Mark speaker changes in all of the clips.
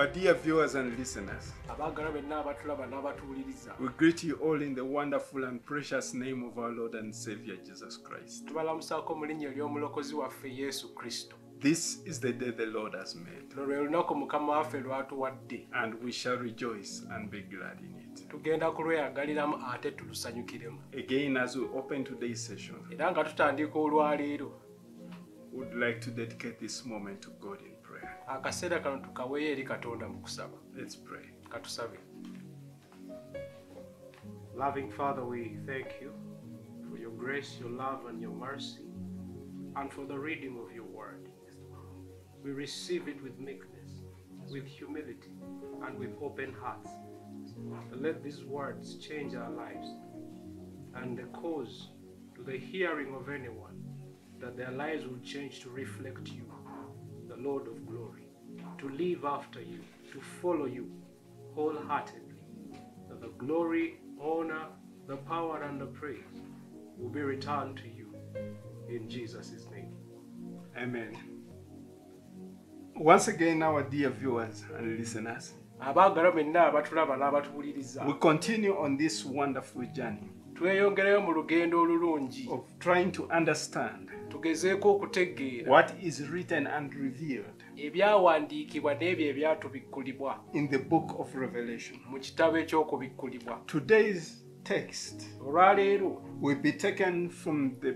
Speaker 1: Our dear viewers and listeners, we greet you all in the wonderful and precious name of our Lord and Savior Jesus Christ. This is the day the Lord has made, and we shall rejoice and be glad in it.
Speaker 2: tugenda kulweyagaliramu ate tulusanyukiremu
Speaker 1: Again, as we open today's session,
Speaker 2: era nga tutandika olwaleero
Speaker 1: would like to dedicate this moment to God in.
Speaker 2: Akaseera kano tukaweeyo eri katonda mu kusaba.
Speaker 1: Let's pray.
Speaker 2: katusabe loving father we thank you for your grace your love and your mercy and for the reading of your word. We receive it with meekness with humility and with open hearts. Let these words change our lives and the cause to the hearing of anyone that their lives will change to reflect you the Lord of glory, to live after you, to follow you wholeheartedly. That the glory, honor, the power, and the praise will be returned to you in Jesus' name.
Speaker 1: Amen. Once again, our dear viewers and listeners,
Speaker 2: abaagala benna abatulaba n'abatuwuliriza
Speaker 1: we continue on this wonderful journey
Speaker 2: tweyongerayo mu lugendo olulungi
Speaker 1: of trying to understand what is written and revealed
Speaker 2: ebyawandiikibwa n'ebyo ebyatubikkulibwa
Speaker 1: in the book of Revelation.
Speaker 2: mu kitabo eky'okubikkulibwa
Speaker 1: Today's text
Speaker 2: olwaleero
Speaker 1: will be taken from the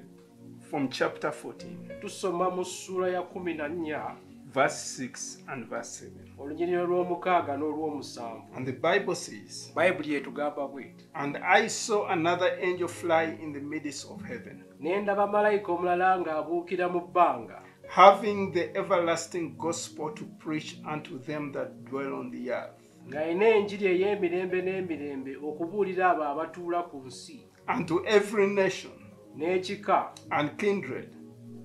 Speaker 1: from chapter 14,
Speaker 2: tusoma mu ssuula ya kumi na nnya
Speaker 1: verse 6 and verse 7.
Speaker 2: olunyiriro lw'omukaaga n'olw'omusanvu
Speaker 1: And the Bible says,
Speaker 2: bayibuli etugamba bweti
Speaker 1: And I saw another angel fly in the midst of heaven,
Speaker 2: ne ndaba malayika omulala ng'abuukira mu bbanga
Speaker 1: having the everlasting gospel to preach unto them that dwell on the earth,
Speaker 2: ng'alina enjiri ey'emirembe n'emirembe okubuulira abo abatuula ku nsi
Speaker 1: unto every nation
Speaker 2: n'ekika
Speaker 1: and kindred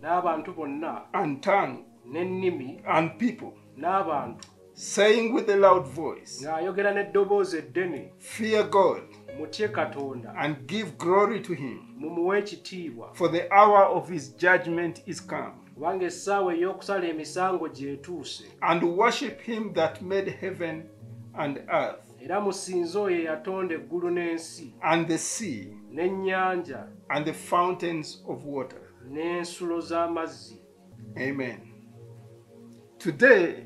Speaker 2: n'abantu bonna
Speaker 1: and tongue
Speaker 2: n'ennimi
Speaker 1: and people,
Speaker 2: n'abantu.
Speaker 1: saying with a loud voice,
Speaker 2: ng'ayogera n'eddoboozi eddene
Speaker 1: Fear God
Speaker 2: mutye katonda
Speaker 1: and give glory to him,
Speaker 2: mumuwe ekitiibwa.
Speaker 1: for the hour of his judgment is come.
Speaker 2: Kubanga essaawa ey'okusala emisango gy'etuuse.
Speaker 1: And worship him that made heaven and earth.
Speaker 2: Era musinze oyo eyatonda eggulu n'ensi
Speaker 1: and the sea.
Speaker 2: n'ennyanja
Speaker 1: and the fountains of water.
Speaker 2: n'ensulo z'amazzi.
Speaker 1: Amen. Today,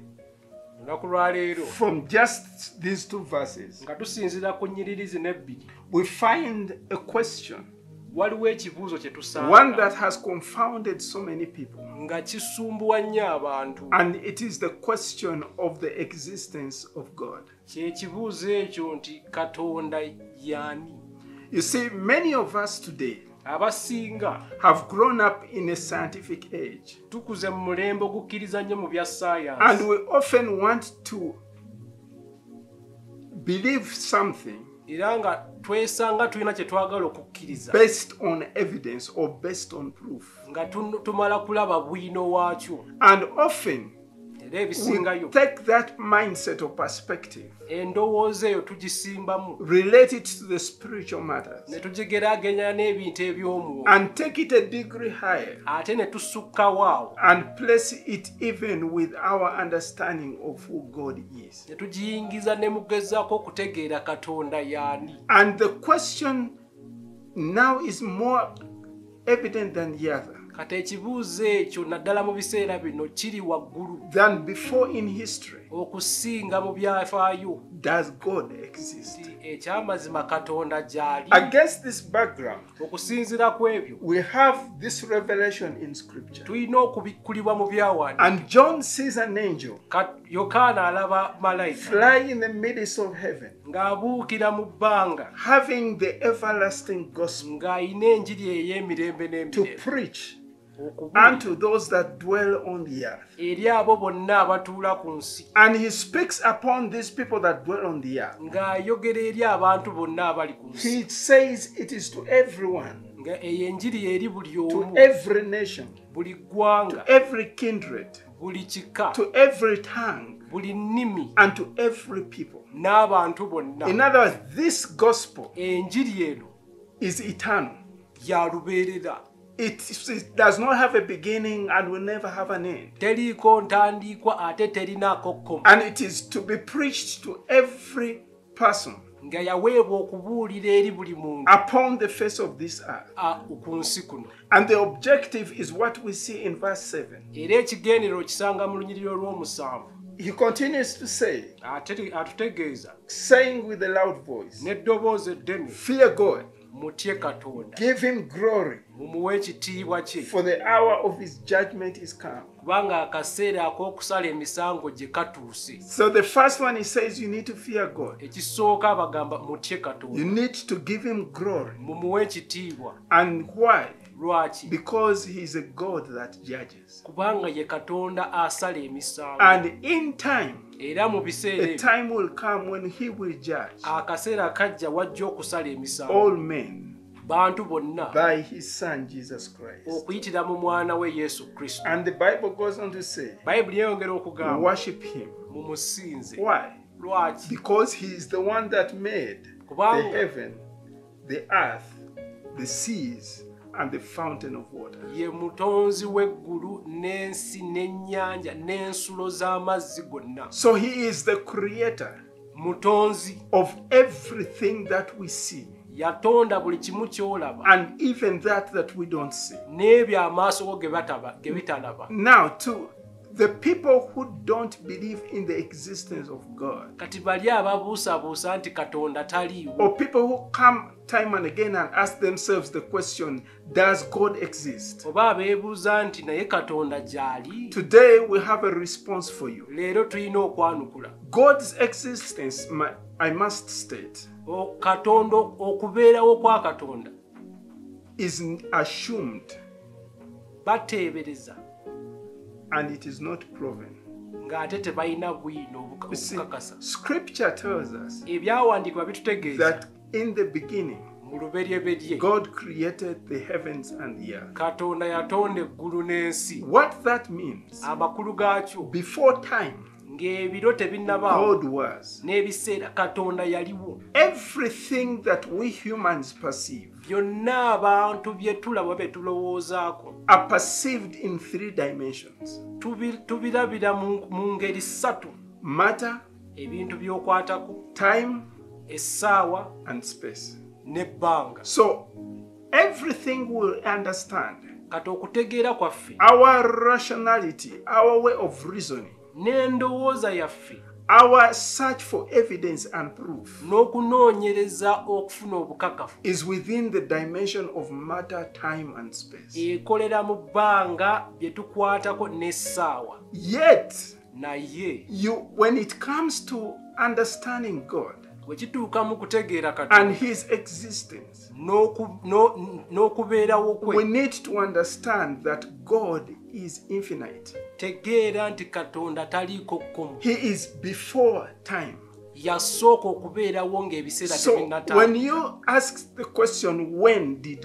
Speaker 2: olunaku lwaleero
Speaker 1: from just these two verses,
Speaker 2: nga tusinzira ku nnyiriri zino ebbiri
Speaker 1: we find a question,
Speaker 2: waliwo ekibuuzo kye
Speaker 1: one that has confounded so many people.
Speaker 2: nga kisumbuwa nnyo abantu.
Speaker 1: And it is the question of the existence of God.
Speaker 2: kye kibuuzo ekyo nti katonda y'ani?
Speaker 1: You see, many of us today
Speaker 2: abasinga
Speaker 1: have grown up in a scientific age,
Speaker 2: tukuze mu mulembe ogukkiriza nnyo mu bya
Speaker 1: and
Speaker 2: saayansi
Speaker 1: we often want to believe something
Speaker 2: era nga twesanga tulina kye twagala okukkiriza
Speaker 1: based on evidence or based on proof.
Speaker 2: nga tumala kulaba bwino waakyo
Speaker 1: And often we take that mindset or perspective,
Speaker 2: endowooza eyo tugisimbamu.
Speaker 1: Relate it to the spiritual matters,
Speaker 2: ne tugigeraganya n'ebintu eby'omwoyo
Speaker 1: and take it a degree higher.
Speaker 2: Ate ne tusukkawo awo
Speaker 1: and place it even with our understanding of who God is.
Speaker 2: ne tugiyingiza ne mugezaako okutegeera katonda y'ani.
Speaker 1: And the question now is more evident than the other.
Speaker 2: Kati ekibuuzo ekyo naddala mu biseera bino kiri waggulu
Speaker 1: Than before in history.
Speaker 2: Okusinga mu byafaayo. Nti ekyamazima katonda gy'ali okusinziira ku ebyo tulina okubikkulibwa mu byawandi
Speaker 1: And John sees an angel
Speaker 2: yokaana alaba malayika ng'abuukira mu bbanga ng'ayina enjiri ey'emirembe n'emirembe
Speaker 1: unto those that dwell on the earth.
Speaker 2: eri abo bonna abatuula ku nsi
Speaker 1: And he speaks upon these people that dwell on the earth.
Speaker 2: ng'ayogera eri abantu bonna abali ku nsi
Speaker 1: He says it is to everyone,
Speaker 2: nga eyo enjiri eri buli
Speaker 1: to
Speaker 2: omu
Speaker 1: every nation,
Speaker 2: buli ggwanga
Speaker 1: every kindred,
Speaker 2: buli kika
Speaker 1: to every tongue,
Speaker 2: buli nnimi
Speaker 1: and to every people.
Speaker 2: n'abantu bonna
Speaker 1: In other words, this gospel
Speaker 2: enjiri eno
Speaker 1: is eternal.
Speaker 2: ya lubeerera
Speaker 1: it, it does not have a beginning and will never have an end.
Speaker 2: teriiko ntandikwa ate terinaako kkomo
Speaker 1: And it is to be preached to every person
Speaker 2: nga yaweebwa okubuulira eri buli muntu
Speaker 1: upon the face of this earth.
Speaker 2: ku nsi kuno
Speaker 1: And the objective is what we see in verse 7.
Speaker 2: era ekigendero okisanga mu lunyiriro olw'omusanvu
Speaker 1: He continues to say, saying with a loud voice, Fear God,
Speaker 2: mutye mm. katonda
Speaker 1: give him glory,
Speaker 2: mumuwe ekitiibwa kye
Speaker 1: for the hour of his judgment is come.
Speaker 2: kubanga akaseera ak'okusala emisango gye katuuse
Speaker 1: So the first one he says you need to fear God.
Speaker 2: ekisooka abagamba mutye
Speaker 1: You need to give him glory.
Speaker 2: mumuwe ekitiibwa
Speaker 1: And why?
Speaker 2: lwaki
Speaker 1: Because he is a God that judges.
Speaker 2: kubanga ye katonda asala emisango
Speaker 1: And in time,
Speaker 2: era mu biseera akaseera kajja wajja okusala emisango bantu bonna
Speaker 1: by his son Jesus Christ.
Speaker 2: okuyitira mu mwana we yesu kristo
Speaker 1: And the Bible goes on to say,
Speaker 2: bayibuli yeyongera okugamba
Speaker 1: worship him.
Speaker 2: mumusinze
Speaker 1: Why?
Speaker 2: lwaki
Speaker 1: Because he is the one that made the
Speaker 2: Kubanga-
Speaker 1: heaven, the earth, the seas, and the fountain of water.
Speaker 2: ye mutonzi w'eggulu n'ensi n'ennyanja n'ensulo z'amazzi gonna.
Speaker 1: So he is the creator
Speaker 2: mutonzi.
Speaker 1: of everything that we see.
Speaker 2: Yatonda buli kimu ky'olaba.
Speaker 1: And even that that we don't see.
Speaker 2: n'ebyo amaaso go ge bataba- ge bitalaba.
Speaker 1: Now, to the people who don't believe in the existence of God,
Speaker 2: kati bali ababuusabuusa nti katonda taliiwo.
Speaker 1: Or people who come time and again and ask themselves the question, Does God exist?
Speaker 2: oba abeebuuza nti naye katonda gy'ali
Speaker 1: Today we have a response for you.
Speaker 2: leero tulina okwanukula
Speaker 1: God's existence, I must state,
Speaker 2: katonda okubeerawo kwa katonda
Speaker 1: is assumed
Speaker 2: bateebereza
Speaker 1: and it is not proven.
Speaker 2: ng'ate tebalina bwino obukakasa
Speaker 1: scripture tells us
Speaker 2: ebyawandiikibwa bitutegeeza
Speaker 1: in the beginning,
Speaker 2: mu luberyebedye
Speaker 1: God created the heavens and the earth.
Speaker 2: katonda yatonda eggulu n'ensi.
Speaker 1: What that means,
Speaker 2: amakulu gaakyo
Speaker 1: before time,
Speaker 2: ng'ebiro tebinnabaawo n'ebiseera katonda yaliwo.
Speaker 1: Everything that we humans perceive
Speaker 2: byonna abantu bye tulaba bye tulowoozaako
Speaker 1: are perceived in three dimensions.
Speaker 2: tubi- tubirabira mu ngeri ssatu.
Speaker 1: Matter,
Speaker 2: ebintu by'okwatako
Speaker 1: time,
Speaker 2: essaawa
Speaker 1: and space.
Speaker 2: n'ebbanga
Speaker 1: So, everything we understand,
Speaker 2: kati okutegeera kwaffe
Speaker 1: our rationality, our way of reasoning,
Speaker 2: n'endowooza yaffe
Speaker 1: our search for evidence and proof
Speaker 2: n'okunoonyereza okufuna obukakafu
Speaker 1: is within the dimension of matter, time, and space.
Speaker 2: ekolera mu bbanga bye tukwatako n'essaawa
Speaker 1: Yet,
Speaker 2: naye
Speaker 1: you when it comes to understanding God
Speaker 2: bwe kituuka mu kutegeera n'okubeerawo tegeera nti katonda taliiko kkomo. Yasooka okubeerawo ng'ebiseera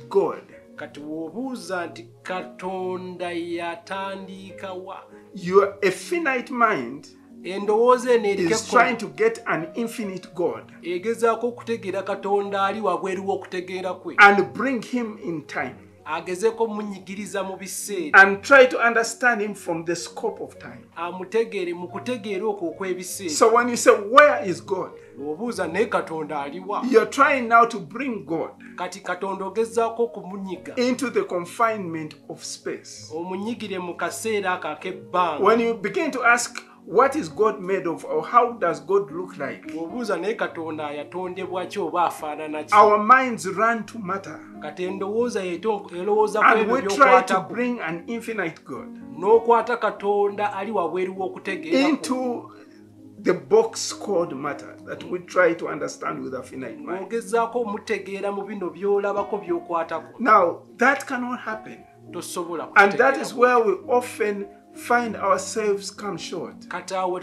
Speaker 1: God?
Speaker 2: kati w'obuuza nti katonda yatandika wa?
Speaker 1: Your a finite mind
Speaker 2: endowooza eno egezaako okutegeera katonda ali wabweru w'okutegeera kwe. agezeeko munyigiriza mu biseera. amutegeere mu kutegeera okwo okw'ebiseera. Obuuza naye katonda aliwa
Speaker 1: You're trying now to bring God
Speaker 2: kati katonda ogezaako okumunyiga.
Speaker 1: into the confinement of space.
Speaker 2: omunyigire mu kaseera ako ak'ebbanga.
Speaker 1: When you begin to ask, What is God made of? or How does God look like?
Speaker 2: obuuza naye katonda yatondebwa ki oba afaanana ki
Speaker 1: Our minds run to matter
Speaker 2: kati endowooza yeto- erowooza ku
Speaker 1: and we try to bring an infinite God
Speaker 2: n'okwata katonda ali wabweru w'okutegeera
Speaker 1: into the box called matter that we try to understand with a finite mind.
Speaker 2: ogezaako omutegeera mu bino by'olabako by'okwatako
Speaker 1: Now, that cannot happen.
Speaker 2: tosobola
Speaker 1: And that is where we often find ourselves come short.
Speaker 2: kati awo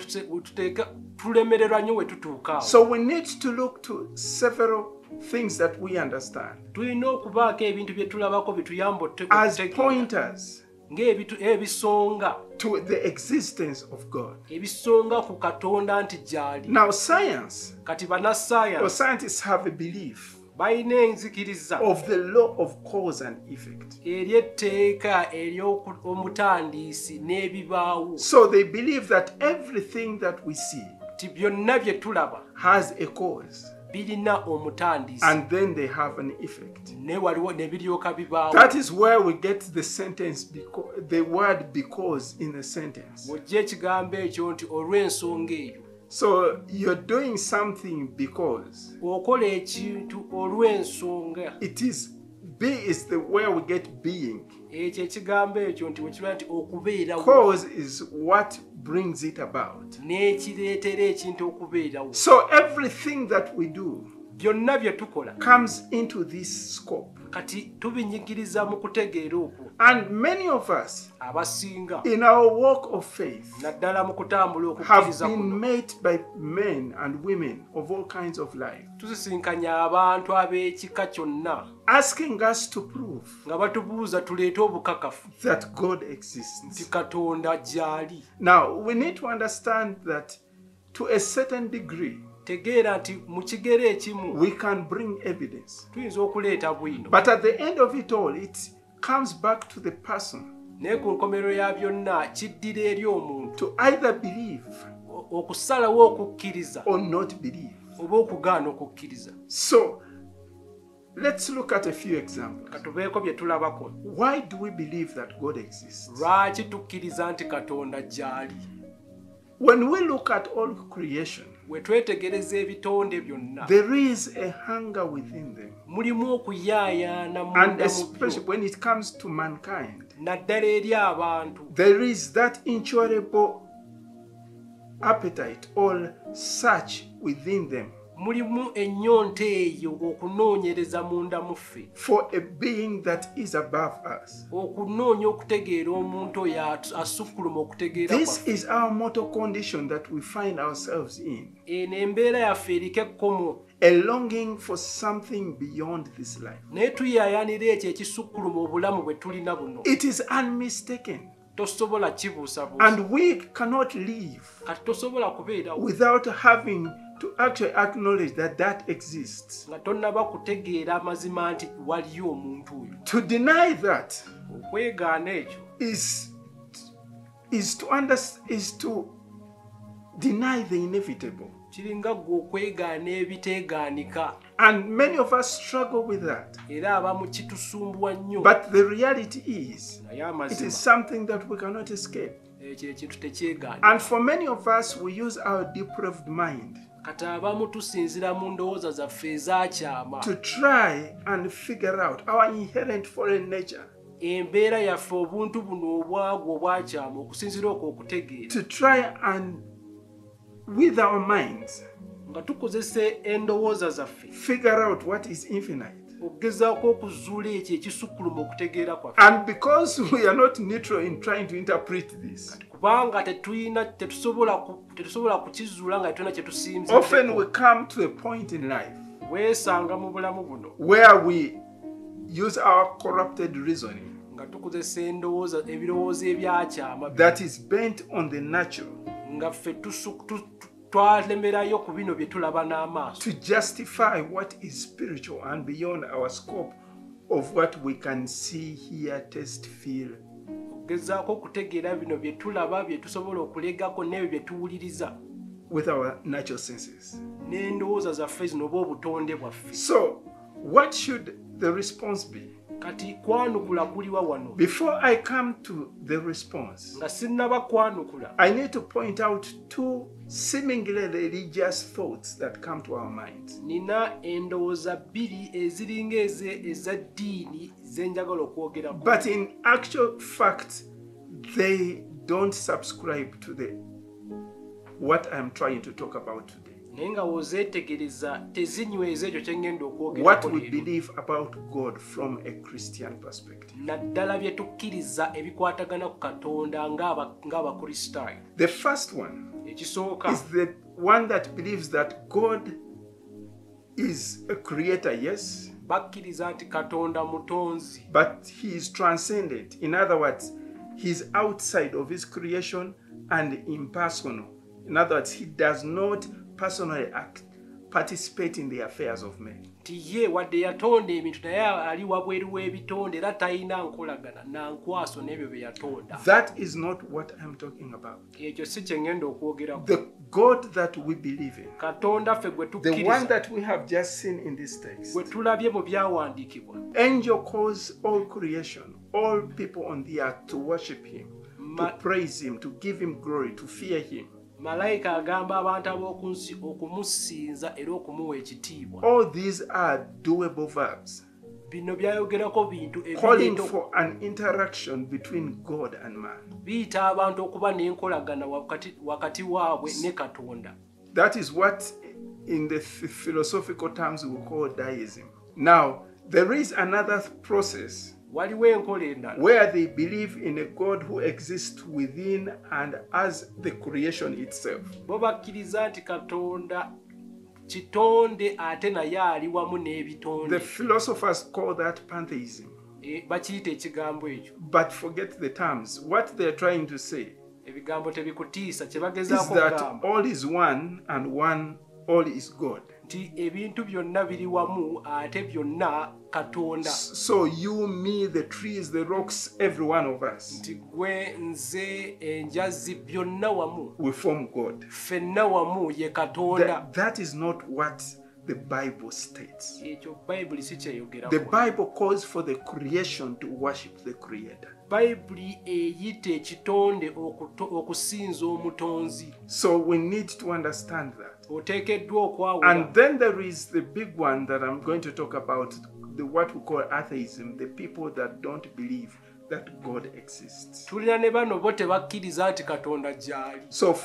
Speaker 2: tulemererwa nnyo we tutuuka
Speaker 1: So we need to look to several things that we understand
Speaker 2: tulina okubaako ebintu bye tulabako bituyamba
Speaker 1: as pointers
Speaker 2: ng'ebitu- ebisonga
Speaker 1: to the existence of God.
Speaker 2: ebisonga ku katonda nti gy'ali
Speaker 1: Now, science
Speaker 2: kati
Speaker 1: or
Speaker 2: bannassaayansi
Speaker 1: scientists have a belief
Speaker 2: balina enzikiriza
Speaker 1: of the law of cause and effect.
Speaker 2: ery'etteeka ery'omutandiisi n'ebibaawo
Speaker 1: So they believe that everything that we see
Speaker 2: ti byonna bye tulaba
Speaker 1: has a cause
Speaker 2: birina omutandiisi
Speaker 1: and then they have an effect.
Speaker 2: ne waliwo ne biryoka bibaawo
Speaker 1: That is where we get the sentence, because, the word because in the sentence.
Speaker 2: bw'ojja ekigambo ekyo nti olw'ensonga eyo
Speaker 1: So you're doing something because
Speaker 2: okola ekintu olw'ensonga
Speaker 1: it is, be is the where we get being.
Speaker 2: ekyo ekigambo ekyo nti wekiba nti okubeerawo
Speaker 1: Cause is what brings it about.
Speaker 2: n'ekireetera ekintu okubeerawo
Speaker 1: So everything that we do
Speaker 2: byonna bye tukola
Speaker 1: comes into this scope.
Speaker 2: kati tubinyigiriza mu kutegeera okwo
Speaker 1: And many of us
Speaker 2: abasinga
Speaker 1: in our walk of faith
Speaker 2: naddala mu kutambula
Speaker 1: have
Speaker 2: okukkiriza
Speaker 1: been met by men and women of all kinds of life,
Speaker 2: tusisinkanya abantu ab'ekika kyonna
Speaker 1: asking us to prove
Speaker 2: nga batubuuza tuleete obukakafu
Speaker 1: that God
Speaker 2: nti
Speaker 1: exists.
Speaker 2: katonda gy'ali
Speaker 1: Now, we need to understand that to a certain degree,
Speaker 2: tegeera nti mu kigero ekimu
Speaker 1: we can bring evidence.
Speaker 2: tuyinza okuleeta bwino
Speaker 1: But at the end of it all, it comes back to the person
Speaker 2: naye ku nkomerero ya byonna kiddira eri omuntu
Speaker 1: to either believe
Speaker 2: okusalawo okukkiriza
Speaker 1: or not believe.
Speaker 2: oba okugaana okukkiriza
Speaker 1: So, let's look at a few examples.
Speaker 2: katubeeko bye tulabako
Speaker 1: Why do we believe that God exists?
Speaker 2: lwaki tukkiriza nti katonda gy'ali
Speaker 1: When we look at all creation,
Speaker 2: bwe twetegereza ebitonde byonna.
Speaker 1: There is a hunger within them.
Speaker 2: mulimu okuyaayaana
Speaker 1: And especially when it comes to mankind,
Speaker 2: naddala eri abantu.
Speaker 1: There is that incurable appetite or search within them
Speaker 2: mulimu ennyonta eyo okunoonyereza munda mu ffe
Speaker 1: for a being that is above us.
Speaker 2: okunoonya okutegeera omuntu oyo asukkuluma okutegeera
Speaker 1: This is our mortal condition that we find ourselves in.
Speaker 2: Eno embeera yaffe eriko ekkomo.
Speaker 1: A longing for something beyond this life.
Speaker 2: naye tuyaayaanira ekyo ekisukkuluma obulamu bwe tulina buno.
Speaker 1: It is unmistaken,
Speaker 2: tosobola kibuusabuusa
Speaker 1: and we cannot live
Speaker 2: kati tosobola kubeerawo.
Speaker 1: without having to actually acknowledge that that exists.
Speaker 2: nga tonnaba kutegeera amazima nti waliyo omuntu oyo.
Speaker 1: To deny that
Speaker 2: okwegaana ekyo
Speaker 1: is is to under, is to deny the inevitable.
Speaker 2: kiringa ggwe okwegaana ebiteegaanika.
Speaker 1: And many of us struggle with that.
Speaker 2: Era abamu kitusumbuwa nnyo.
Speaker 1: But the reality is it is something that we cannot escape.
Speaker 2: Ekyo ekintu tekyegaana
Speaker 1: and for many of us we use our depraved mind
Speaker 2: kati abamu tusinzira mu ndowooza zaffe ezakyama
Speaker 1: to try and figure out our inherent foreign nature.
Speaker 2: Embeera yaffe obuntu buno obwagwo obwakyama okusinzira okwo okutegeera.
Speaker 1: To try and with our minds
Speaker 2: nga tukozesa endowooza zaffe.
Speaker 1: figure out what is infinite.
Speaker 2: Okugezaako okuzuula ekyo ekisukkuluma okutegeera kwaffe.
Speaker 1: And because we are not neutral in trying to interpret this
Speaker 2: kubanga tetulina tetusobola kukizuula nga tetulina
Speaker 1: often we come to a point in life
Speaker 2: weesanga mu bulamu buno.
Speaker 1: where we use our corrupted reasoning
Speaker 2: nga tukozesa endowooza ebirowoozo ebyakyama
Speaker 1: that is bent on the natural
Speaker 2: nga ffe tusu- tu- tu- twalemerayo ku bino bye tulaba n'amaaso.
Speaker 1: to justify what is spiritual and beyond our scope of what we can see, hear, taste, feel.
Speaker 2: Okugezaako okutegeera bino bye tulaba bye tusobola okulegako n'ebyo bye tuwuliriza
Speaker 1: with our natural senses.
Speaker 2: n'endowooza zaffe zino oba obutonde bwaffe
Speaker 1: So, what should the response be?
Speaker 2: kati kwanukula kuliwa wano
Speaker 1: Before I come to the response,
Speaker 2: nga sinnaba kwanukula
Speaker 1: I need to point out two seemingly religious thoughts that come to our minds.
Speaker 2: nina endowooza bbiri eziringa eze- eza ddiini ze njagala okwogerako
Speaker 1: But in actual fact, they don't subscribe to the what I'm trying to talk about today.
Speaker 2: naye nga wozeetegereza tezinyweza ekyo kye ngenda
Speaker 1: What
Speaker 2: okwogerako
Speaker 1: we
Speaker 2: leero.
Speaker 1: believe about God from a Christian perspective.
Speaker 2: naddala bye tukkiriza ebikwatagana ku katonda ng'aba- ng'abakristaayo ekisooka
Speaker 1: one that believes that God is a creator, yes,
Speaker 2: bakkiriza nti katonda mutonzi
Speaker 1: but he is transcendent. In other words, he's outside of his creation and impersonal. In other words, he does not personally act, participate in the affairs of men.
Speaker 2: nti ye wadde yatonda ebintu naye ali wabweru w'ebitonde era talina nkolagana nankwaso n'ebyo bye yatonda
Speaker 1: That is not what I'm talking about.
Speaker 2: ekyo si kye ŋŋenda okwogerako
Speaker 1: The God that we believe in,
Speaker 2: katonda ffe gwe
Speaker 1: the one
Speaker 2: tukkiriza
Speaker 1: that we have just seen in this text,
Speaker 2: gwe tulabye mu byawandiikibwa.
Speaker 1: angel calls all creation, all people on the earth to worship him, to
Speaker 2: Ma-
Speaker 1: praise him, to give him glory, to fear him.
Speaker 2: malayika agamba abantu ab'oku nsi okumusinza era okumuwa ekitiibwa.
Speaker 1: All these are doable verbs,
Speaker 2: bino byayogerako bintu
Speaker 1: calling for an interaction between God and man.
Speaker 2: biyita abantu okuba n'enkolagana wakati, waabwe ne katonda
Speaker 1: That is what, in the th- philosophical terms, we call deism. Now, there is another process
Speaker 2: waliwo enkola endala
Speaker 1: where they believe in a God who exists within and as the creation itself.
Speaker 2: bo bakkiriza nti katonda kitonde ate naye ali wamu
Speaker 1: The
Speaker 2: n'ebitonde
Speaker 1: philosophers call that pantheism,
Speaker 2: E, bakiyita ekigambo ekyo
Speaker 1: but forget the terms. What they're trying to say
Speaker 2: ebigambo tebikutiisa kye bagezaako
Speaker 1: that all is one and one, all is God.
Speaker 2: Nti ebintu byonna biri wamu ate byonna katonda
Speaker 1: So, you, me, the trees, the rocks, every one of us,
Speaker 2: nti gwe nze enjazi byonna wamu
Speaker 1: we form God.
Speaker 2: ffenna wamu ye katonda
Speaker 1: That, that is not what the Bible states.
Speaker 2: ekyo bayibuli si
Speaker 1: The Bible calls for the creation to worship the Creator.
Speaker 2: bayibuli eyita ekitonde okusinza omutonzi
Speaker 1: So we need to understand that.
Speaker 2: Oteekeddwa okwawula
Speaker 1: And then there is the big one that I'm going to talk about the what we call atheism, the people that don't believe that God exists.
Speaker 2: tulina ne bano bo tebakkiriza nti katonda gy'ali
Speaker 1: So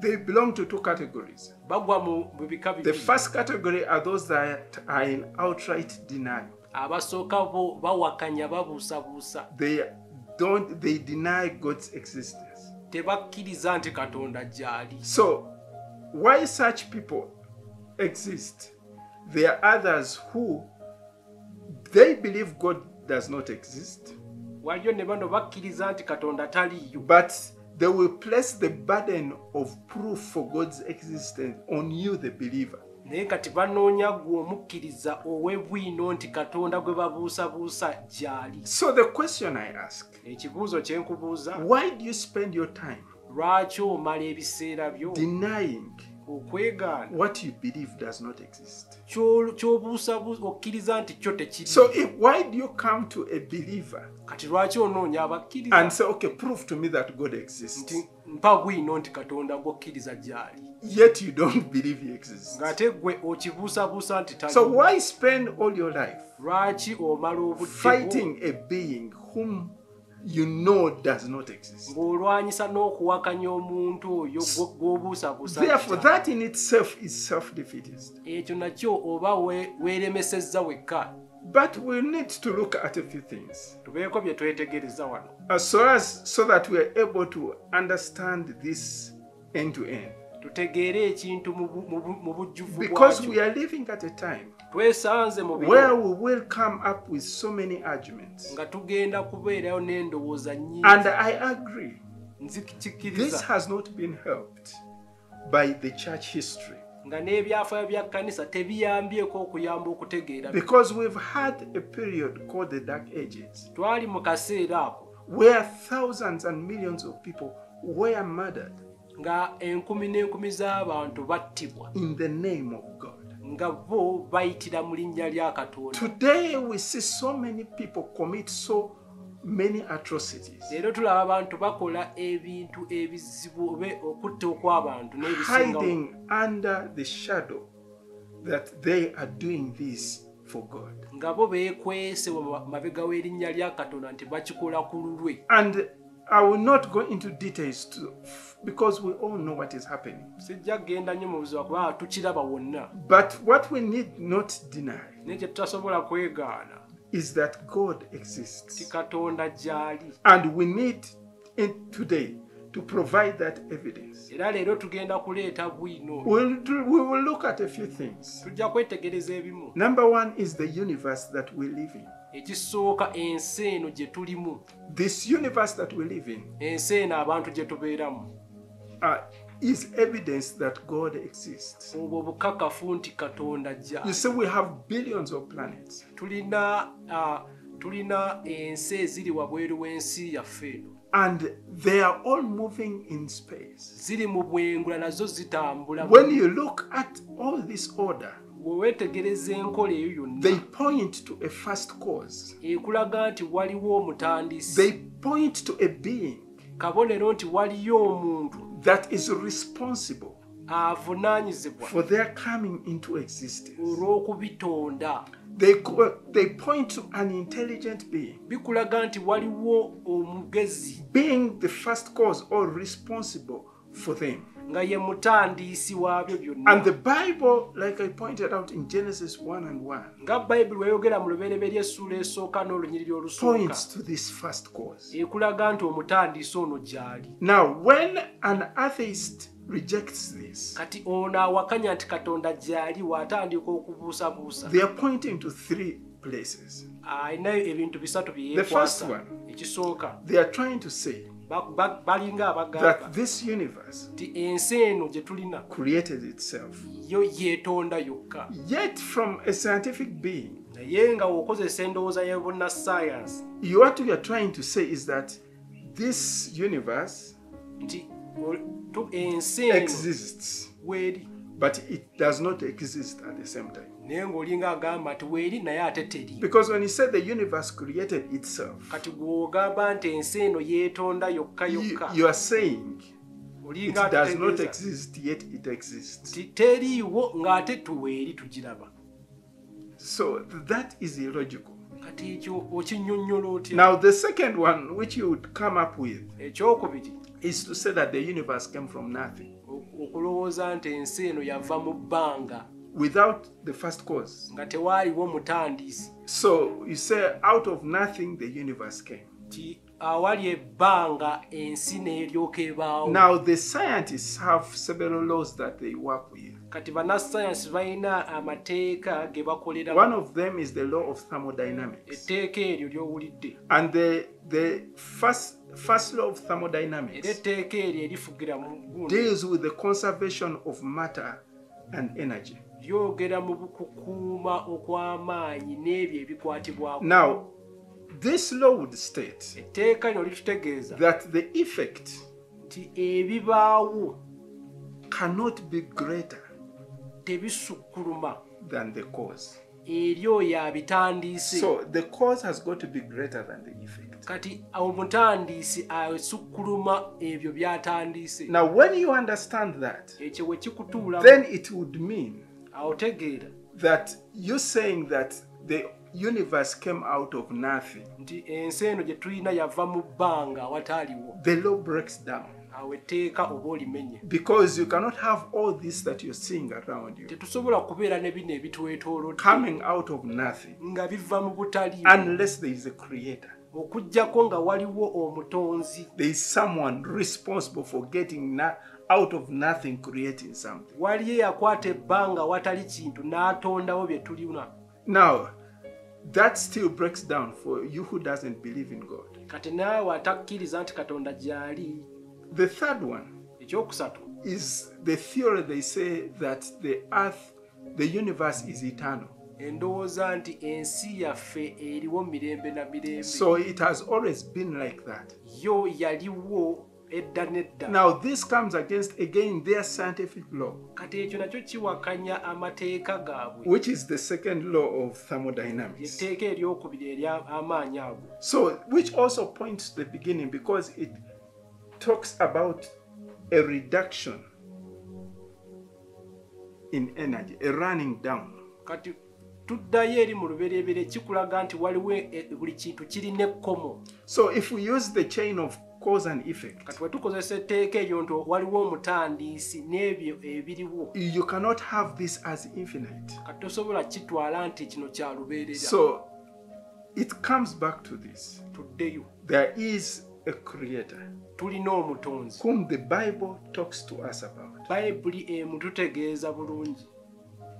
Speaker 1: they belong to two categories.
Speaker 2: bagwa mu bika
Speaker 1: The
Speaker 2: bibiri
Speaker 1: first category are those that are in outright denial.
Speaker 2: abasooka bo bawakanya babuusabuusa
Speaker 1: They don't they deny God's existence.
Speaker 2: tebakkiriza nti katonda gy'ali
Speaker 1: So why such people exist? There are others who they believe God does not exist,
Speaker 2: waliyo ne bano bakkiriza nti katonda taliiyo
Speaker 1: but they will place the burden of proof for God's existence on you, the believer.
Speaker 2: naye kati banoonya gwe omukkiriza ow'ebwino nti katonda gwe babuusabuusa gy'ali
Speaker 1: So the question I ask,
Speaker 2: ekibuuzo kye nkubuuza
Speaker 1: why do you spend your time
Speaker 2: lwaki omala ebiseera byo?
Speaker 1: Denying
Speaker 2: okwegaana.
Speaker 1: what you believe does not exist?
Speaker 2: Ky'o- ky'obuusabuusa okkiriza nti kyo tekiri.
Speaker 1: So if, why do you come to a believer?
Speaker 2: Kati lwaki onoonya abakkiriza?
Speaker 1: And say, okay, prove to me that God exists,
Speaker 2: nti mpa bwino nti katonda gw'okkiriza gy'ali.
Speaker 1: Yet you don't believe he exists?
Speaker 2: ng'ate gwe okibuusabuusa nti tali
Speaker 1: So why spend all your life
Speaker 2: lwaki omala obudde
Speaker 1: fighting a being whom you know does not exist?
Speaker 2: ng'olwanyisa n'okuwakanya omuntu oyo gwo- gw'obuusabuusa
Speaker 1: Therefore, that in itself is self-defeatist.
Speaker 2: ekyo nakyo oba we- weeremesezza wekka
Speaker 1: But we need to look at a few things,
Speaker 2: tubeeko bye twetegereza wano
Speaker 1: uh, so as so that we are able to understand this end to end.
Speaker 2: tutegeere ekintu mu bu- mu bu- mu bujjuvu
Speaker 1: Because
Speaker 2: bwakyo
Speaker 1: we are living at a time
Speaker 2: twesanze mu
Speaker 1: where we will come up with so many arguments,
Speaker 2: nga tugenda kubeerayo n'endowooza nnyingi.
Speaker 1: And I agree. This has not been helped by the church history.
Speaker 2: Nga n'ebyafaayo bya kkanisa tebiyambyeko okuyamba okutegeera.
Speaker 1: Because we've had a period called the Dark Ages.
Speaker 2: Twali mu kaseera ako.
Speaker 1: Where thousands and millions of people were murdered.
Speaker 2: Nga enkumi n'enkumi z'abantu battibwa.
Speaker 1: In the name of God.
Speaker 2: Nga bo bayitira mu linnya lya katonda.
Speaker 1: Today we see so many people commit so many atrocities,
Speaker 2: leero tulaba abantu bakola ebintu ebizibu oba okutta okw'abantu
Speaker 1: hiding under the shadow that they are doing this for God.
Speaker 2: nga bo beekwese mabega w'erinnya lya katonda nti bakikola ku lulwe.
Speaker 1: And I will not go into details to, because we all know what is happening.
Speaker 2: sijja kgenda nnyo mu buzima kubanga tukiraba wonna
Speaker 1: But what we need not deny
Speaker 2: naye kye tutasobola kwegaana
Speaker 1: is that God exists. And we need in today to provide that evidence.
Speaker 2: era leero tugenda kuleeta bwino
Speaker 1: We'll do, we will look at a few things.
Speaker 2: tujja kwetegereza ebimu
Speaker 1: Number one is the universe that we live in.
Speaker 2: Ekisooka ensi eno gye tulimu.
Speaker 1: This universe that we live in,
Speaker 2: ensi eno abantu gye tubeeramu.
Speaker 1: uh, is evidence that God exists.
Speaker 2: obwo bukakafu nti katonda
Speaker 1: You
Speaker 2: jja
Speaker 1: see, we have billions of planets,
Speaker 2: tulina ah, tulina ensi eziri wabweru w'ensi yaffe eno.
Speaker 1: And they are all moving in space.
Speaker 2: ziri mu bwengula nazo zitambula.
Speaker 1: When you look at all this order,
Speaker 2: bwe enkola eyo
Speaker 1: they point to a first cause,
Speaker 2: ekulaga nti waliwo omutandisi.
Speaker 1: They point to a being
Speaker 2: kabonero nti waliyo omuntu
Speaker 1: that is responsible
Speaker 2: avunaanyizibwa
Speaker 1: for their coming into existence.
Speaker 2: olw'okubitonda.
Speaker 1: They, they point to an intelligent being,
Speaker 2: bikulaga nti waliwo omugezi.
Speaker 1: being the first cause or responsible for them.
Speaker 2: Nga ye mutandiisi waabyo
Speaker 1: And
Speaker 2: byonna
Speaker 1: the Bible, like I pointed out in Genesis 1 and 1,
Speaker 2: nga bayibuli weyogera mu lubereberye essuula esooka n'olunyiriri olusooka
Speaker 1: to this first cause.
Speaker 2: ekulaga nti omutandiisi ono gy'ali
Speaker 1: Now, when an atheist rejects this,
Speaker 2: kati ono awakanya nti katonda gy'ali waatandika okubuusabuusa
Speaker 1: they are pointing to three places.
Speaker 2: alinayo ebintu bisatu byeyekwasa ekisooka
Speaker 1: They are trying to say
Speaker 2: balinga abagamba nti ensi eno gye tulina yo yeetonda yokka. Naye nga w'okozesa endowooza y'obunnasayansi
Speaker 1: you what you are trying to say is that this universe
Speaker 2: nti ensi eno
Speaker 1: exists,
Speaker 2: weeri
Speaker 1: but it does not exist at the same time.
Speaker 2: Naye ng'olinga agamba nti weeri naye ate teri.
Speaker 1: Because when you say the universe created itself,
Speaker 2: kati gw'ogamba nti ensi eno yeetonda yokka
Speaker 1: you,
Speaker 2: yokka
Speaker 1: you are saying it does not exist, yet it exists.
Speaker 2: teriiwo ng'ate tuweeri tugiraba.
Speaker 1: So that is illogical.
Speaker 2: kati ekyo okinnyonnyola otya?
Speaker 1: Now, the second one, which you would come up with,
Speaker 2: ekyokubiri.
Speaker 1: is to say that the universe came from nothing.
Speaker 2: Okulowooza nti ensi eno yava mu bbanga
Speaker 1: without the first cause.
Speaker 2: nga tewaaliwo mutandiisi
Speaker 1: So you say, out of nothing, the universe came.
Speaker 2: ti awali ebbanga ensi n'eryoka ebaawo
Speaker 1: Now, the scientists have several laws that they work with.
Speaker 2: kati bannasayansi balina amateeka ge bakolera
Speaker 1: One of them is the law of thermodynamics.
Speaker 2: etteeka eryo ly'owulidde
Speaker 1: And the, the first, first law of
Speaker 2: era
Speaker 1: thermodynamics
Speaker 2: etteeka eryo erifugira mu
Speaker 1: deals with the conservation of matter and energy.
Speaker 2: Lyogera mu bukukuuma okw'amaanyi n'ebyo ebikwatibwako.
Speaker 1: Now, this law would state
Speaker 2: etteeka lino litutegeeza
Speaker 1: that the effect
Speaker 2: nti ebibaawo
Speaker 1: cannot be greater
Speaker 2: tebisukkuluma
Speaker 1: than the cause.
Speaker 2: eri oyo abitandiise
Speaker 1: So the cause has got to be greater than the effect.
Speaker 2: kati omutandiisi asukkuluma ebyo byatandiise
Speaker 1: Now, when you understand that,
Speaker 2: ekyo bwe kikutuulamu.
Speaker 1: then it would mean
Speaker 2: awo tegeera
Speaker 1: that you saying that the universe came out of nothing,
Speaker 2: nti ensi eno gye tulina yava mu bbanga awataaliwo
Speaker 1: the law breaks down.
Speaker 2: awo etteeka oba olimenye.
Speaker 1: Because you cannot have all this that you're seeing around you.
Speaker 2: Tetusobola kubeera ne bino ebitwetoolodde.
Speaker 1: Coming out of nothing.
Speaker 2: Nga biva mu butali.
Speaker 1: Unless there is a creator.
Speaker 2: okugjako nga waliwo omutonzi.
Speaker 1: There is someone responsible for getting na- out of nothing, creating something.
Speaker 2: waliyo eyakwata ebbanga watali kintu n'atondawo bye tulina
Speaker 1: Now, that still breaks down for you who doesn't believe in God.
Speaker 2: kati naawe atakkiriza nti katonda gy'ali
Speaker 1: The third one
Speaker 2: ekyokusatu
Speaker 1: is the theory they say that the earth, the universe is eternal.
Speaker 2: endowooza nti ensi yaffe eriwo mirembe na mirembe
Speaker 1: So it has always been like that.
Speaker 2: yo yaliwo edda n'edda
Speaker 1: Now, this comes against again their scientific law,
Speaker 2: kati ekyo nakyo kiwakanya amateeka gaabwe
Speaker 1: which is the second law of thermodynamics.
Speaker 2: etteeka eryokubiri ery'amaanyi ago
Speaker 1: So, which also points to the beginning because it talks about a reduction in energy, a running down.
Speaker 2: kati tuddayo eri mu lubereberye kikulaga nti waliwo e- buli kintu kirina ekkomo
Speaker 1: So, if we use the chain of cause and effect,
Speaker 2: kati bwe tukozesa etteeka eryo nti waliwo omutandiisi n'ebyo ebiriwo.
Speaker 1: You cannot have this as infinite.
Speaker 2: kati tosobola kitwala nti kino kya lubeerera.
Speaker 1: So, it comes back to this.
Speaker 2: Tuddeyo.
Speaker 1: There is a creator.
Speaker 2: Tulina omutonzi.
Speaker 1: Whom the Bible talks to us about.
Speaker 2: bayibuli emututegeeza bulungi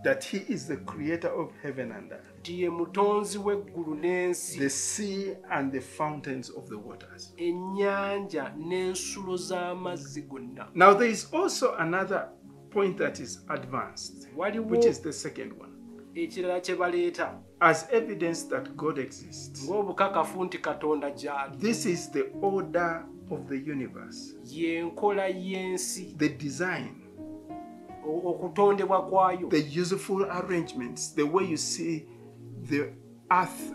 Speaker 1: that He is the creator of heaven and earth,
Speaker 2: nti ye mutonzi w'eggulu n'ensi
Speaker 1: the sea and the fountains of the waters.
Speaker 2: ennyanja n'ensulo z'amazzi gonna.
Speaker 1: Now, there is also another point that is advanced, which is the second one.
Speaker 2: ekirala kye baleeta.
Speaker 1: As evidence that God exists,
Speaker 2: ng'obukakafu nti katonda gy'ali.
Speaker 1: This is the order of the universe,
Speaker 2: y'enkola y'ensi.
Speaker 1: The design,
Speaker 2: okutondebwa kwayo
Speaker 1: the useful arrangements, the way you see the earth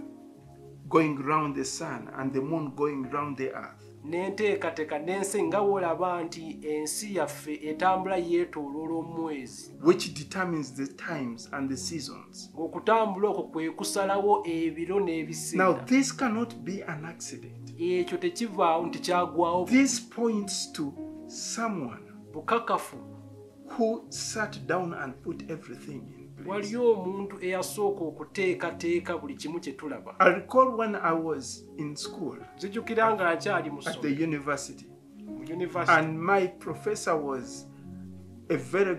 Speaker 1: going round the sun and the moon going round the earth.
Speaker 2: n'enteekateeka n'ensi nga wolaba nti ensi yaffe etambula yeetooloola omwezi
Speaker 1: which determines the times and the seasons.
Speaker 2: ng'okutambula okwo kwe kusalawo ebiro
Speaker 1: Now,
Speaker 2: n'ebiseera
Speaker 1: this cannot be an accident.
Speaker 2: ekyo tekivaawo nti kyagwawo
Speaker 1: This points to someone
Speaker 2: bukakafu
Speaker 1: who sat down and put everything in place.
Speaker 2: waliyo omuntu eyasooka okuteekateeka buli kimu kye tulaba.
Speaker 1: I recall when I was in school
Speaker 2: zijjukira nga nkyali mu
Speaker 1: at the university,
Speaker 2: mu univesity
Speaker 1: and my professor was a very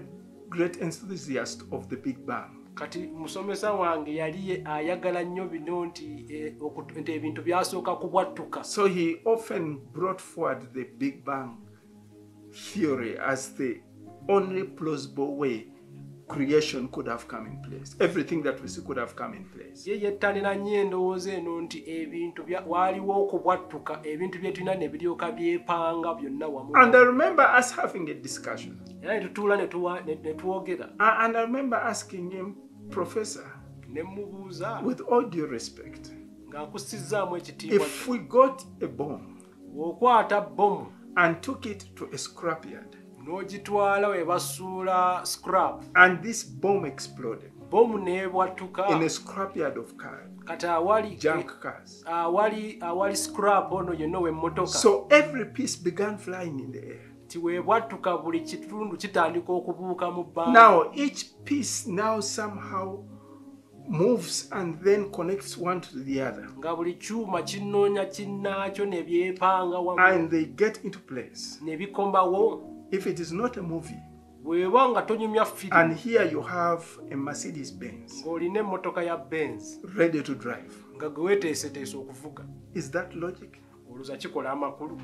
Speaker 1: great enthusiast of the Big Bang.
Speaker 2: kati musomesa wange yali ayagala nnyo bino eh, nti ebintu byasooka kubwattuka.
Speaker 1: So he often brought forward the Big Bang theory as the only plausible way creation could have come in place. Everything that we see could have come in place.
Speaker 2: ye yettanira nnyo endowooza eno nti ebintu waaliwo okubwattuka ebintu bye tulina ne biryoka byepanga byonna wamu
Speaker 1: And I remember us having a discussion.
Speaker 2: era ne tutuula ne tuwa- ne ne twogera
Speaker 1: uh, And I remember asking him, Professor,
Speaker 2: ne mubuuza
Speaker 1: with all due respect,
Speaker 2: nga nkusizzaamu ekitiibwa
Speaker 1: if we got a bomb
Speaker 2: bw'okwata bomu
Speaker 1: and took it to a scrapyard
Speaker 2: n'ogitwala we basuula scrap.
Speaker 1: And this bomb exploded.
Speaker 2: Bomu n'ebwattuka
Speaker 1: in a scrapyard of cars,
Speaker 2: kati awali
Speaker 1: junk cars.
Speaker 2: awali awali scrap ono yenna w'emmotoka
Speaker 1: So every piece began flying in the air.
Speaker 2: ti weebwattuka buli kitundu kitandika okubuuka mu bbanga
Speaker 1: Now each piece now somehow moves and then connects one to the other.
Speaker 2: Nga buli kyuma kinoonya kinnaakyo ne byepanga
Speaker 1: and they get into place.
Speaker 2: ne bikomawo
Speaker 1: If it is not a movie,
Speaker 2: bw'eba nga tonyumya
Speaker 1: and
Speaker 2: firimu
Speaker 1: here you have a Mercedes Benz
Speaker 2: ng'olina emmotoka ya benz
Speaker 1: ready to drive,
Speaker 2: nga gwe weeteeseteese okuvuga
Speaker 1: is that logic?
Speaker 2: oluza kikola amakulu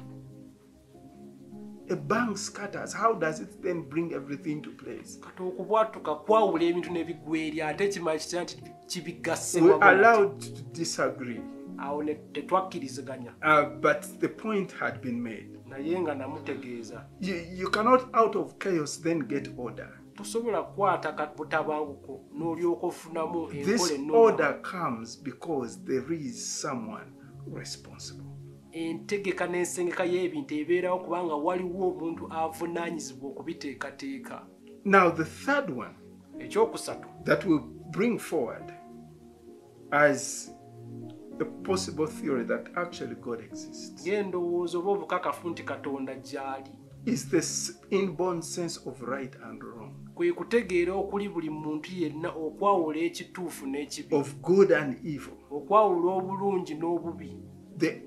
Speaker 1: A bang scatters. How does it then bring everything to place?
Speaker 2: kati okubwatuka kwawula ebintu n'ebigweri ate kimala kitera nti
Speaker 1: We're
Speaker 2: wamu.
Speaker 1: allowed to disagree,
Speaker 2: awo ne tetwakkiriziganya
Speaker 1: uh, but the point had been made.
Speaker 2: Naye nga namutegeeza
Speaker 1: You, cannot, out of chaos, then get order.
Speaker 2: tosobola kukwata butabanguko n'olyoka ofunamu
Speaker 1: This order comes because there is someone responsible.
Speaker 2: entegeka n'ensengeka y'ebintu ebeerawo kubanga waliwo omuntu avunaanyizibwa okubiteekateeka
Speaker 1: Now, the third one
Speaker 2: ekyokusatu
Speaker 1: that will bring forward as a possible theory that actually God exists.
Speaker 2: Ng'endowooza oba obukakafu nti katonda gy'ali.
Speaker 1: Is this inborn sense of right and wrong,
Speaker 2: kwe kutegeera okuli buli muntu yenna okwawula ekituufu n'ekibi.
Speaker 1: Of good and evil,
Speaker 2: okwawula obulungi n'obubi.
Speaker 1: The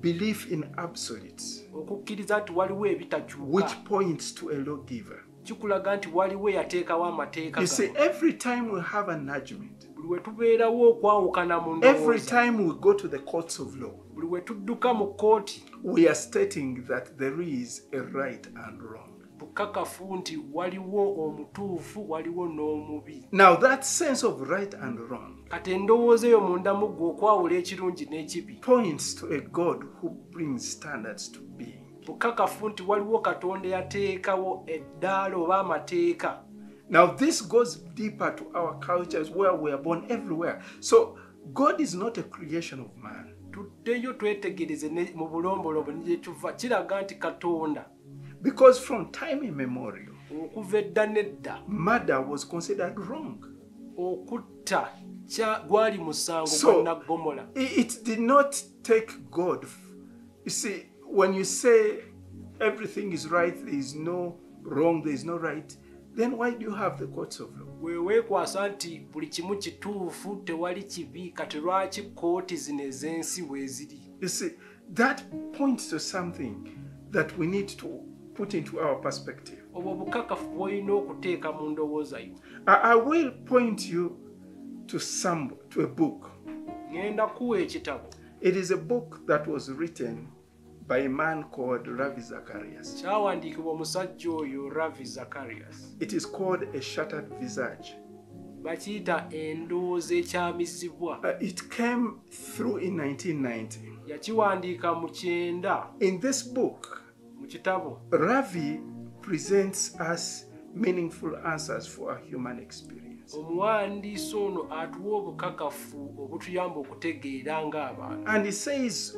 Speaker 1: belief in absolutes,
Speaker 2: okukkiriza nti waliwo ebitakyuka.
Speaker 1: Which points to a lawgiver.
Speaker 2: kikulaga nti waliwo eyateekawo amateeka
Speaker 1: You see, every time we have an argument,
Speaker 2: buli we tubeerawo okwawukana mu
Speaker 1: every time we go to the courts of law,
Speaker 2: buli we tudduka mu kkooti
Speaker 1: we are stating that there is a right and wrong.
Speaker 2: bukakafu nti waliwo omutuufu waliwo n'omubi
Speaker 1: Now, that sense of right and wrong
Speaker 2: kati endowooza eyo munda mu ggwe okwawula ekirungi n'ekibi
Speaker 1: points to a God who brings standards to being.
Speaker 2: bukakafu nti waliwo katonda yateekawo eddaala oba amateeka
Speaker 1: Now, this goes deeper to our cultures where we are born everywhere. So, God is not a creation of man.
Speaker 2: tuddeyo twetegereze mu bulombolombo ne gye tuva kiraga nti katonda
Speaker 1: Because from time immemorial,
Speaker 2: okuva edda n'edda
Speaker 1: murder was considered wrong.
Speaker 2: okutta gwali musango
Speaker 1: So-
Speaker 2: gwa naggomola
Speaker 1: I- It did not take God. You see, when you say everything is right, there is no wrong, there is no right, then why do you have the courts of law?
Speaker 2: weeweekwasa nti buli kimu kituufu tewali kibi kati lwaki kooti zino ez'ensi weeziri
Speaker 1: You see, that points to something that we need to put into our perspective.
Speaker 2: obwo obukakafu bw'olina okuteeka mu ndowooza yo
Speaker 1: I, I will point you to some to a book.
Speaker 2: ŋŋenda kuwa ekitabo
Speaker 1: It is a book that was written by a man called Ravi Zacharias.
Speaker 2: kyawandiikibwa omusajja oyo ravi zacharias
Speaker 1: It is called a shattered visage.
Speaker 2: bakiyita endowooza ekyamizibwa
Speaker 1: Uh, it came through in 1990.
Speaker 2: yakiwandiika mu kyenda
Speaker 1: In this book,
Speaker 2: mu kitabo
Speaker 1: Ravi presents us meaningful answers for our human experience.
Speaker 2: omuwandiisi ono atuwa obukakafu obutuyamba okutegeera ng'abantu
Speaker 1: And he says,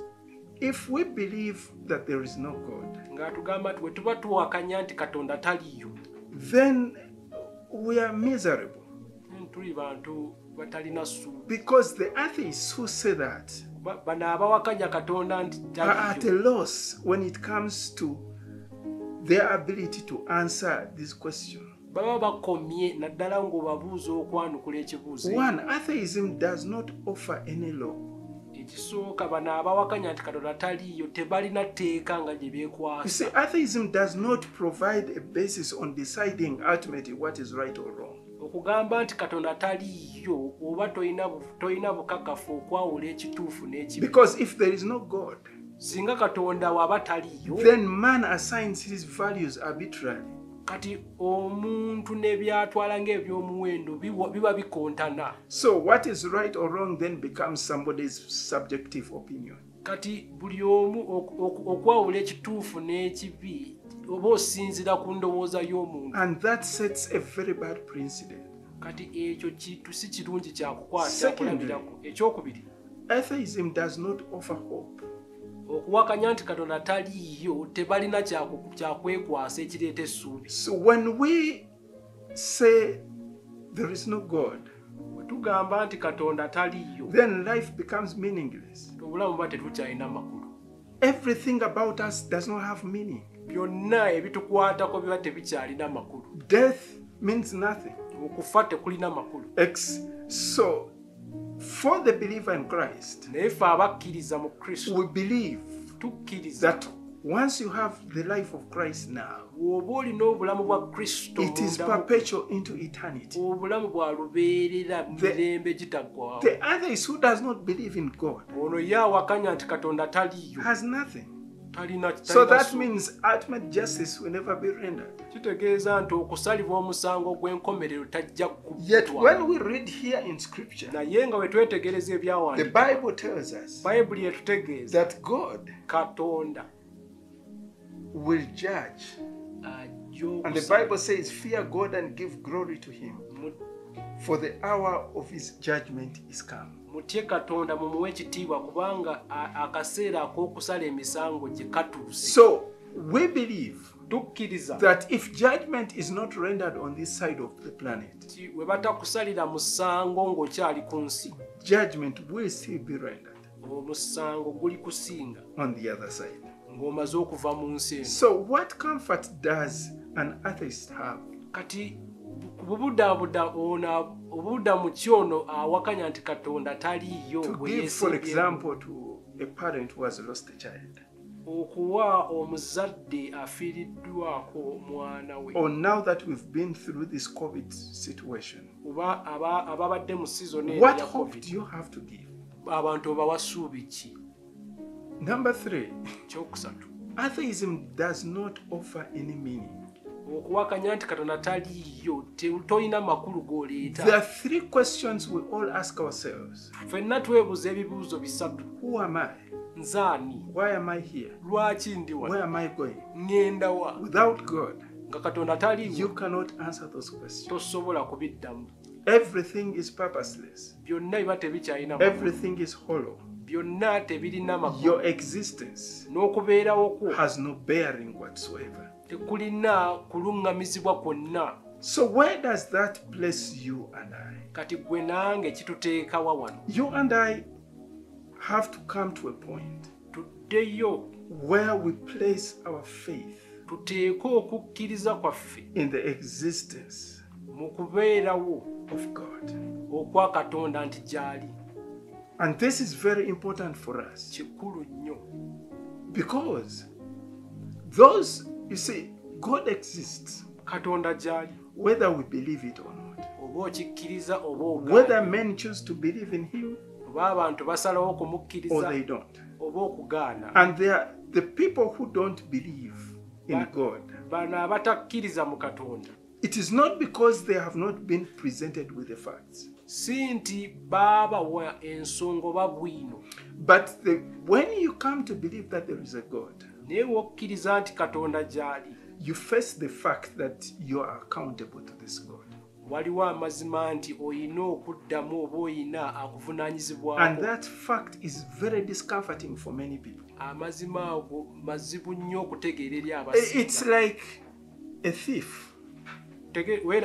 Speaker 1: if we believe that there is no God,
Speaker 2: ng'atugamba nti bwe tuba tuwakanya nti katonda taliyo
Speaker 1: then we are miserable.
Speaker 2: tuli bantu batalina ssuubi
Speaker 1: Because the atheists who say that
Speaker 2: Ba- bano abawakanya katonda nti
Speaker 1: are at a
Speaker 2: taliyo
Speaker 1: loss when it comes to their ability to answer this question.
Speaker 2: baba bakomye naddala ng'obabuuza okwanukula ekibuuzo.
Speaker 1: One, atheism does not offer any law.
Speaker 2: Ekisooka bano abawakanya nti katonda taliyo tebalina tteeka nga gye beekwasa
Speaker 1: atheism does not provide a basis on deciding ultimately what is right or wrong.
Speaker 2: okugamba nti katonda taliyo oba tolina bukakafu okwawula ekituufu n'ekibi
Speaker 1: Because if there is no God,
Speaker 2: singa katonda waba taliyo
Speaker 1: then man assigns his values arbitrarily.
Speaker 2: Kati omuntu ne byatwala ng'ebyomuwendo biwa- biba bikontana
Speaker 1: So what is right or wrong then becomes somebody's subjective opinion.
Speaker 2: kati buli omu ok- ok- okwawula ekituufu n'ekibi oba osinzira ku ndowooza y'omuntu
Speaker 1: And that sets a very bad precedent.
Speaker 2: kati ekyo kintu si kirungi kyakukwata kulabirako ekyokubiri
Speaker 1: Atheism does not offer hope.
Speaker 2: Okuwakanya nti katonda taliyo tebalina kyakwekwasa ekireeta essuubi
Speaker 1: So when we say there is no God,
Speaker 2: tugamba nti katonda taliyo
Speaker 1: then life becomes meaningless.
Speaker 2: obulamu buba tetukyalina makulu
Speaker 1: Everything about us does not have meaning.
Speaker 2: byonna ebitukwatako biba tebikyalina makulu
Speaker 1: Death means nothing.
Speaker 2: okufa tekulina makulu
Speaker 1: Ex- so, for the believer in Christ,
Speaker 2: naye ffe abakkiriza mu kristo
Speaker 1: we believe
Speaker 2: tukkiriza
Speaker 1: that once you have the life of Christ now,
Speaker 2: bw'oba olina obulamu bwa kristo
Speaker 1: it is
Speaker 2: munda mu-
Speaker 1: perpetual into eternity.
Speaker 2: obulamu bwa lubeerera
Speaker 1: The-
Speaker 2: mirembe gitaggwawo
Speaker 1: The others who does not believe in God
Speaker 2: ono ye awakanya nti katonda taliyo
Speaker 1: has nothing. So that means ultimate justice will never be rendered.
Speaker 2: kitegeeza nti okusalibwa omusango gw'enkomerero tajja
Speaker 1: Yet when we read here in scripture,
Speaker 2: naye nga bwe twetegereza
Speaker 1: the Bible tells us
Speaker 2: bayibuli etutegeeza
Speaker 1: that God
Speaker 2: katonda
Speaker 1: will judge. And the Bible says, Fear God and give glory to Him, for the hour of His judgment is come.
Speaker 2: Mutye katonda mumuwe ekitiibwa kubanga akaseera ak'okusala emisango gye katuuse
Speaker 1: So we believe
Speaker 2: tukkiriza
Speaker 1: that if judgment is not rendered on this side of the planet,
Speaker 2: we batakusalira musango ng'okyali ku nsi
Speaker 1: judgment will still be rendered
Speaker 2: omusango guli kusinga
Speaker 1: on the other side.
Speaker 2: ng'omaze okuva mu nsi eno
Speaker 1: So, what comfort does an atheist have?
Speaker 2: kati ku bubudaabuda ono obudamu ki ono awakanya nti katonda taliiyo
Speaker 1: To
Speaker 2: bwe
Speaker 1: give, for
Speaker 2: yeesimbyewo?
Speaker 1: example, to a parent who has lost a child,
Speaker 2: okuwa omuzadde afiiriddwako mwana we
Speaker 1: or now that we've been through this COVID situation,
Speaker 2: oba aba- ababadde mu eno
Speaker 1: what hope do you have to give?
Speaker 2: abantu obawa ssuubi ki
Speaker 1: Number three,
Speaker 2: kyokusatu
Speaker 1: atheism does not offer any meaning.
Speaker 2: Okuwakanya nti katonda taliiyo tolina makulu
Speaker 1: There
Speaker 2: g'oleeta
Speaker 1: are three questions we all ask ourselves
Speaker 2: ffenna twebuuza ebibuuzo bisatu
Speaker 1: Who am I?
Speaker 2: nzaani
Speaker 1: Why am I here?
Speaker 2: lwaki ndi
Speaker 1: Where
Speaker 2: wano
Speaker 1: am I going?
Speaker 2: ŋŋenda wa
Speaker 1: Without God,
Speaker 2: nga katonda
Speaker 1: you
Speaker 2: taliiwo
Speaker 1: cannot answer those questions.
Speaker 2: tosobola kubiddamu
Speaker 1: Everything is purposeless,
Speaker 2: byonna biba tebikyalina
Speaker 1: everything is hollow.
Speaker 2: byonna tebirina makulu
Speaker 1: Your existence
Speaker 2: n'okubeerawo kwo
Speaker 1: has no bearing whatsoever.
Speaker 2: Tekulina kuluŋŋamizibwa kwonna.
Speaker 1: So, where does that place you and I?
Speaker 2: kati gwe nange kituteekawa wano.
Speaker 1: You and I have to come to a point
Speaker 2: tuddeyo.
Speaker 1: where we place our faith
Speaker 2: tuteeke okukkiriza kwaffe
Speaker 1: in the existence
Speaker 2: mu kubeerawo
Speaker 1: of God.
Speaker 2: okwa katonda nti gy'ali.
Speaker 1: And this is very important for us.
Speaker 2: Kikulu nnyo.
Speaker 1: Because those You see, God exists,
Speaker 2: katonda gy'ali
Speaker 1: whether we believe it or not.
Speaker 2: oba okikkiriza oba
Speaker 1: Whether
Speaker 2: ogaana
Speaker 1: men choose to believe in Him
Speaker 2: oba abantu basalawo
Speaker 1: or
Speaker 2: okumukkiriza
Speaker 1: they don't.
Speaker 2: oba okugaana
Speaker 1: And there are the people who don't believe in God.
Speaker 2: bano abatakkiriza mu katonda
Speaker 1: It is not because they have not been presented with the facts,
Speaker 2: si nti baabawa ensonga oba bwino
Speaker 1: but the, when you come to believe that there is a God,
Speaker 2: naye wokkiriza nti katonda gy'ali.
Speaker 1: You face the fact that you are accountable to this God.
Speaker 2: waliwo amazima nti olina okuddamu oba olina
Speaker 1: And
Speaker 2: akuvunaanyizibwako
Speaker 1: that fact is very discomforting for many people.
Speaker 2: amazima ago mazibu nnyo okutegeera eri
Speaker 1: It's
Speaker 2: abasinga
Speaker 1: like a thief,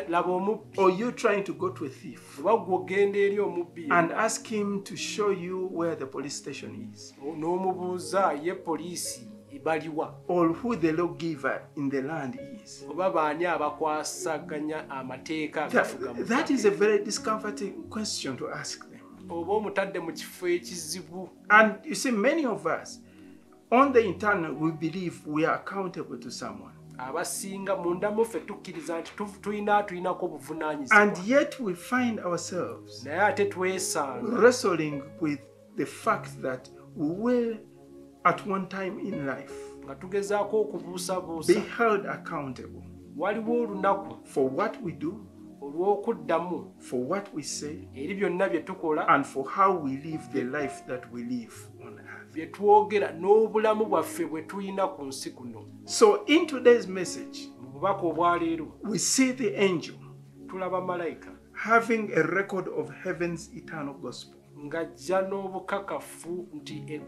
Speaker 2: laba omubbi.
Speaker 1: Or you trying to go to a thief
Speaker 2: oba gwe ogenda eri omubbi
Speaker 1: and ask him to show you where the police station is,
Speaker 2: n'omubuuza ye poliisi baliwa
Speaker 1: or who the lawgiver in the land is.
Speaker 2: oba baani abakwasaganya amateeka agafuga
Speaker 1: That, is a very discomforting question to ask them.
Speaker 2: oba omutadde mu kifo ekizibu
Speaker 1: And you see, many of us, on the internal, we believe we are accountable to someone.
Speaker 2: abasinga munda muffe tukkiriza nti tulina tulinako
Speaker 1: And yet we find ourselves
Speaker 2: naye ate twesanga
Speaker 1: wrestling with the fact that we will, at one time in life,
Speaker 2: nga tugezaako okubuusabuusa
Speaker 1: be held accountable
Speaker 2: waliwo olunaku
Speaker 1: for what we do,
Speaker 2: olw'okuddamu
Speaker 1: for what we say,
Speaker 2: eri byonna bye tukola
Speaker 1: and for how we live the life that we live on earth.
Speaker 2: bye twogera n'obulamu bwaffe bwe tulina ku nsi kuno
Speaker 1: So, in today's message,
Speaker 2: mu bubaka obwaleero
Speaker 1: we see the angel
Speaker 2: tulaba malayika
Speaker 1: having a record of heaven's eternal gospel.
Speaker 2: Ng'ajja n'obukakafu nti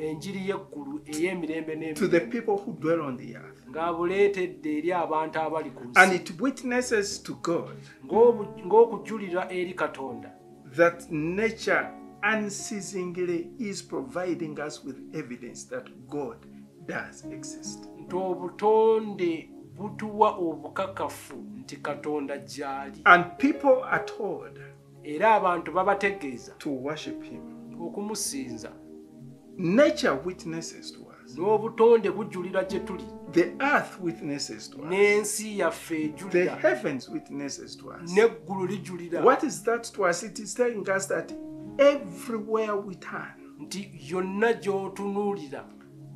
Speaker 2: enjiri y'eggulu ey'emirembe
Speaker 1: to the people who dwell on the earth.
Speaker 2: ng'abuleetedde eri abantu abali ku
Speaker 1: And
Speaker 2: nsi
Speaker 1: it witnesses to God
Speaker 2: ng'okujulira eri katonda
Speaker 1: that nature unceasingly is providing us with evidence that God does exist.
Speaker 2: nti obutonde butuwa obukakafu nti katonda gy'ali
Speaker 1: And people are told
Speaker 2: era abantu babategeeza okumusinza. N'obutonde bujulira gye tuli. N'ensi yaffe ejulira. N'eggulu lijulira.
Speaker 1: Everywhere we turn,
Speaker 2: nti yonna gy'otunuulira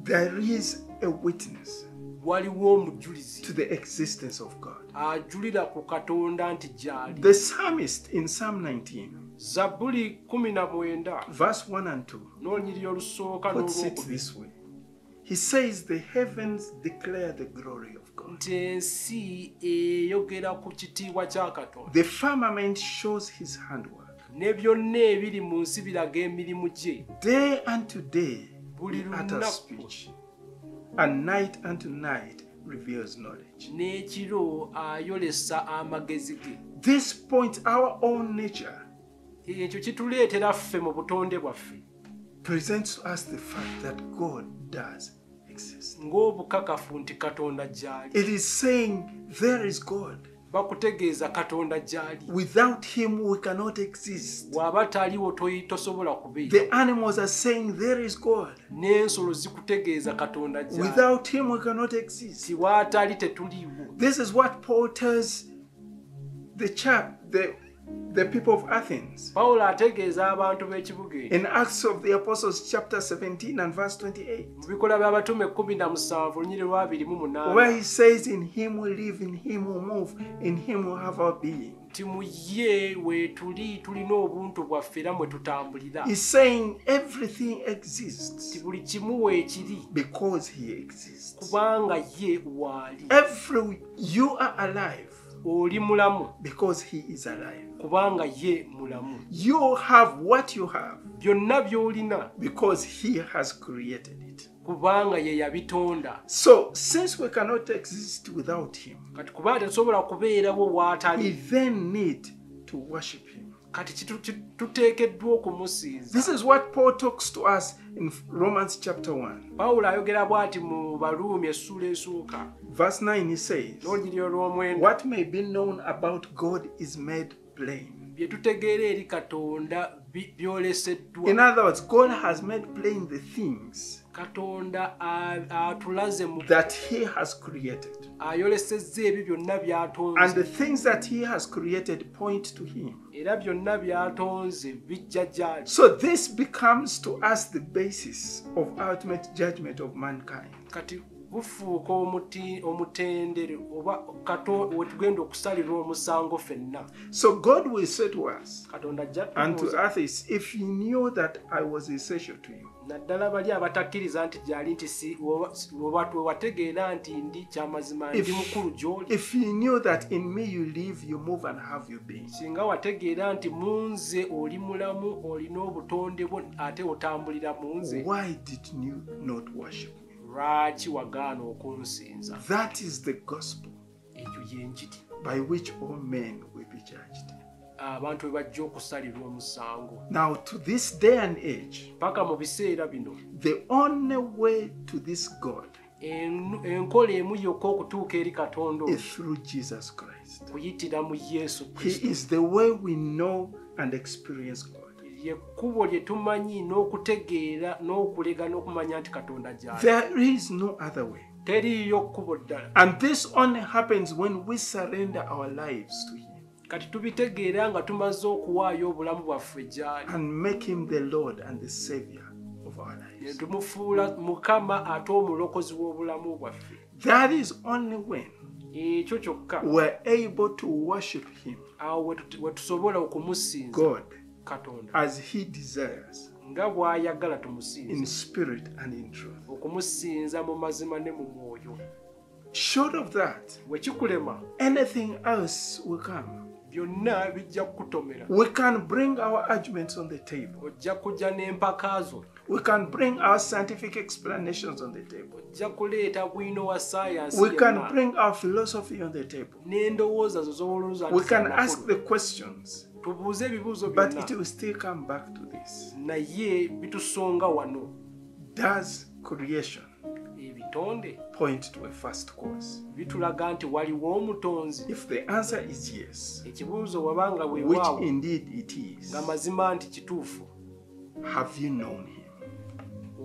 Speaker 1: there is a witness
Speaker 2: waliwo omujulizi
Speaker 1: to the existence of God.
Speaker 2: ajulira ku katonda nti gy'ali
Speaker 1: The psalmist in Psalm 19,
Speaker 2: zabbuli 19
Speaker 1: verse 1 and 2,
Speaker 2: n'olunyiriri olusooka n'olwokubiri
Speaker 1: this way He says, The heavens declare the glory of God,
Speaker 2: nti ensi eyogera ku kitiibwa kya katonda
Speaker 1: the firmament shows his handiwork.
Speaker 2: ne byonna ebiri mu nsi biraga emirimu gye
Speaker 1: Day unto day
Speaker 2: Buli
Speaker 1: he utters
Speaker 2: lunaku.
Speaker 1: speech, and night unto night reveals knowledge.
Speaker 2: n'ekiro ayolesa amagezi ge
Speaker 1: This points our own nature
Speaker 2: ekyo kituleetera ffe mu butonde bwaffe
Speaker 1: presents us the fact that God does exist.
Speaker 2: ng'obukakafu nti katonda gy'ali
Speaker 1: It is saying there is God.
Speaker 2: Bakutegeeza katonda gy'ali
Speaker 1: Without him we cannot exist.
Speaker 2: bw'aba taliwo tosobola kubeera
Speaker 1: The animals are saying there is God.
Speaker 2: n'ensolo zikutegeeza katonda gy'ali
Speaker 1: Without him we cannot exist.
Speaker 2: ti waatali tetuliiwo
Speaker 1: This is what Paul tells the church, the, the people of Athens.
Speaker 2: pawulo ategeeza abantu b'ekibuga ekyo
Speaker 1: In Acts of the Apostles, chapter 17 and verse 28,
Speaker 2: mu bikola by'abatume 17 olunyiri lwa 28
Speaker 1: where he says, In him we live, in him we move, in him we have our being.
Speaker 2: nti mu ye weetuli tulina obuntu bwaffe era mwe tutambulira
Speaker 1: He's saying everything
Speaker 2: nti
Speaker 1: exists
Speaker 2: buli kimu weekiri
Speaker 1: because he exists.
Speaker 2: kubanga ye waali
Speaker 1: Every you are alive
Speaker 2: oli mulamu
Speaker 1: because he is alive.
Speaker 2: Kubanga ye mulamu
Speaker 1: You have what you have
Speaker 2: byonna by'olina
Speaker 1: because he has created it.
Speaker 2: kubanga ye yabitonda
Speaker 1: So, since we cannot exist without him,
Speaker 2: kati kubanga tetusobola kubeerawo
Speaker 1: we
Speaker 2: waatali
Speaker 1: then need to worship him.
Speaker 2: kati tuteekeddwa okumusinza
Speaker 1: This is what Paul talks to us in Romans chapter 1.
Speaker 2: pawulo ayogera bw'ati mu baluumi essuula esooka
Speaker 1: Verse 9, he says, What may be known about God is made plain.
Speaker 2: bye tutegeera eri katonda byoleseddwa
Speaker 1: In other words, God has made plain the things
Speaker 2: katonda atulaze mu
Speaker 1: that He has created.
Speaker 2: ayolesezza ebyo byonna
Speaker 1: And
Speaker 2: by'atonze
Speaker 1: the things that He has created point to Him.
Speaker 2: era byonna by'atonze bijja gy'ali
Speaker 1: So this becomes to us the basis of ultimate judgment of mankind.
Speaker 2: kati bufuuka omutendere oba kato wetugenda okusalirwa omusango ffenna.
Speaker 1: So God will say to us and to others, if you knew that I was essential to you,
Speaker 2: naddala bali abatakkiriza nti gyali nti wewategeera nti ndi kyamazima ndi mukulu gy'oli. singa wategeera nti mu nze oli mulamu olina obutonde bwo ate otambulira mu nze lwaki wagaana okunsinza?
Speaker 1: That is the gospel
Speaker 2: ekyo yenjiri
Speaker 1: by which all men will be judged.
Speaker 2: abantu bwe bajja okusalirwa omusango
Speaker 1: Now, to this day and age,
Speaker 2: paka mu biseera bino
Speaker 1: the only way to this God
Speaker 2: en- enkola emu yokka okutuuka eri katonda
Speaker 1: through Jesus Christ.
Speaker 2: kuyitira mu yesu
Speaker 1: He
Speaker 2: kristo.
Speaker 1: is the way we know and experience God.
Speaker 2: lyekkubo lye tumanyi n'okutegeera n'okulega n'okumanya nti katonda gyali.
Speaker 1: There is no other way.
Speaker 2: teriiyo kkubo ddala.
Speaker 1: And this only happens when we surrender our lives to Him.
Speaker 2: Kati tubitegeera nga tumaze okuwaayo obulamu bwaffe gyali.
Speaker 1: And make Him the Lord and the Savior of our
Speaker 2: ne
Speaker 1: lives.
Speaker 2: tumufuula mukama ate omulokozi w'obulamu bwaffe.
Speaker 1: That is only when
Speaker 2: ekyo kyokka.
Speaker 1: we're able to worship Him,
Speaker 2: awo we tusobola okumusinza.
Speaker 1: God,
Speaker 2: katonda
Speaker 1: as He desires,
Speaker 2: nga bw'ayagala
Speaker 1: in spirit and in truth.
Speaker 2: okumusinza mu mazima ne mu mwoyo
Speaker 1: Short of that,
Speaker 2: bwe kikulema
Speaker 1: anything else will come.
Speaker 2: byonna bijja kukutomera
Speaker 1: We can bring our arguments on the table.
Speaker 2: ojja kujja n'empaka zo
Speaker 1: We can bring our scientific explanations on the table.
Speaker 2: ojja kuleeta bwino wa sayansi
Speaker 1: We can bring our philosophy on the table.
Speaker 2: n'endowooza zo z'olowooza
Speaker 1: We can ask the questions,
Speaker 2: tubuuze ebibuuzo
Speaker 1: but
Speaker 2: byonna
Speaker 1: it will still come back to this.
Speaker 2: naye bitusonga wano
Speaker 1: Does creation
Speaker 2: ebitonde
Speaker 1: point to a first cause?
Speaker 2: bitulaga nti waliwo omutonzi
Speaker 1: If the answer is yes,
Speaker 2: ekibuuzo wabanga
Speaker 1: which
Speaker 2: weewaawo
Speaker 1: indeed it is,
Speaker 2: nga mazima nti kituufu
Speaker 1: have you known him?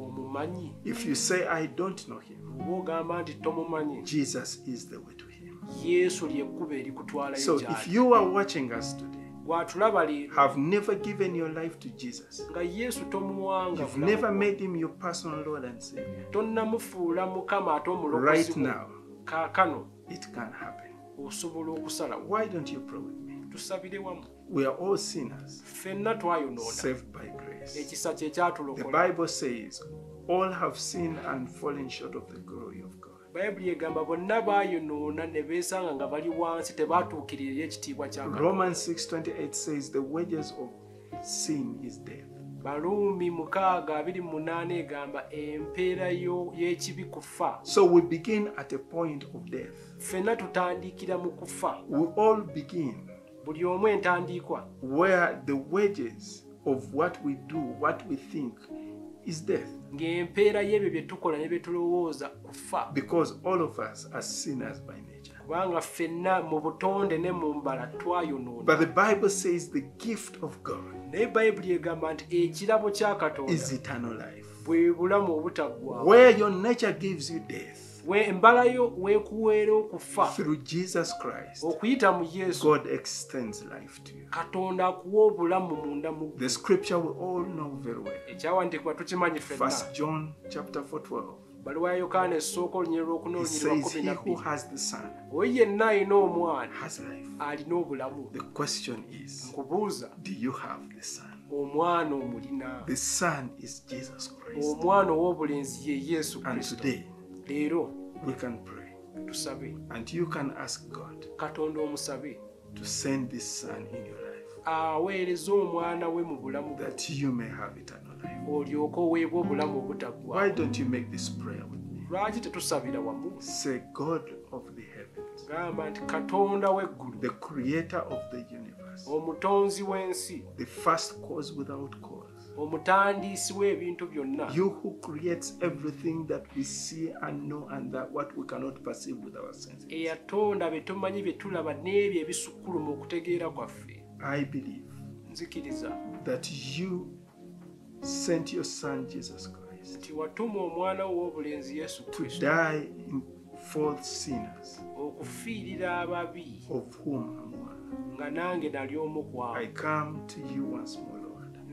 Speaker 2: omumanyi
Speaker 1: If you say, I don't know him,
Speaker 2: oba ogamba nti tomumanyi
Speaker 1: Jesus is the way to him.
Speaker 2: yesu lyekkuba erikutwalayo
Speaker 1: So if you are watching us today,
Speaker 2: bw'atulaba leero
Speaker 1: have never given your life to Jesus,
Speaker 2: nga yesu tomuwanga
Speaker 1: you've never made him your personal Lord and Savior,
Speaker 2: tonnamufuula mukama ate omulokozi
Speaker 1: right now,
Speaker 2: kaakano.
Speaker 1: it can happen.
Speaker 2: osobola okusalawo.
Speaker 1: Why don't you pray with me?
Speaker 2: tusabire wamu.
Speaker 1: We are all sinners.
Speaker 2: Ffenna twayonoona.
Speaker 1: Saved by grace.
Speaker 2: ekisa kye
Speaker 1: The
Speaker 2: kyatulokola
Speaker 1: Bible says, All have sinned and fallen short of the glory of.
Speaker 2: Bayibuli egamba bonna baayonoona ne beesanga nga bali wansi tebaatuukirira ekitiibwa kya.
Speaker 1: Romans 6:28 says, The wages of sin is death.
Speaker 2: baluumi mukaaga abiri mu munaana egamba empeera y'ekibi kufa
Speaker 1: So we begin at a point of death.
Speaker 2: ffenna tutandikira mu kufa
Speaker 1: We all begin
Speaker 2: buli omu entandikwa
Speaker 1: where the wages of what we do, what we think, is death.
Speaker 2: Ng'empeera y'ebyo bye tukola ne bye tulowooza kufa
Speaker 1: Because all of us are sinners by nature.
Speaker 2: kubanga ffenna mu butonde ne mu mbala twayonoona
Speaker 1: But the Bible says the gift of God
Speaker 2: naye bayibuli egamba nti ekirabo kya katonda
Speaker 1: is eternal life.
Speaker 2: bwe bulamu obutaggwawo
Speaker 1: Where your nature gives you death,
Speaker 2: We- embala yo weekuweera okufa. Okuyita mu yesu. Katonda akuwa obulamu munda mu ekyawandiikibwa tukimanyi ffenna.
Speaker 1: First John chapter 4 12.
Speaker 2: baluwa ya yokaana esooka olunyiri lwokuna
Speaker 1: It
Speaker 2: olunyiri lwa
Speaker 1: says,
Speaker 2: kumi
Speaker 1: He
Speaker 2: na
Speaker 1: who
Speaker 2: bbiri.
Speaker 1: has the Son
Speaker 2: oyo yenna alina omwana alina obulamu. Nkubuuza omwana omulina? Omwana ow'obulenzi ye yesu kristo leero
Speaker 1: we can pray.
Speaker 2: tusabe
Speaker 1: And you can ask God
Speaker 2: katonda omusabe
Speaker 1: to send this Son in your life
Speaker 2: aweereza omwana we mu bulamu
Speaker 1: that you may have eternal life.
Speaker 2: olyoke oweebwa obulamu obutaggwa
Speaker 1: Why don't you make this prayer with me?
Speaker 2: lwaki tetusabira wamu
Speaker 1: Say, God of the heavens,
Speaker 2: gamba nti katonda w'eggulu
Speaker 1: the creator of the universe,
Speaker 2: omutonzi w'ensi
Speaker 1: the first cause without cause,
Speaker 2: omutandiisi w'ebintu byonna.
Speaker 1: You who creates everything that we see and know and that what we cannot perceive with our senses.
Speaker 2: eyatonda bye tumanyi bye tulaba n'ebyo ebisukkuluma okutegeera kwaffe.
Speaker 1: I believe
Speaker 2: nzikiriza.
Speaker 1: that you sent your son Jesus Christ
Speaker 2: nti watuma omwana wo ow'obulenzi yesu
Speaker 1: to
Speaker 2: kristo
Speaker 1: die in, for sinners,
Speaker 2: okufiirira ababi
Speaker 1: of whom I'm one.
Speaker 2: nga nange nali omu ku
Speaker 1: I come to you once more,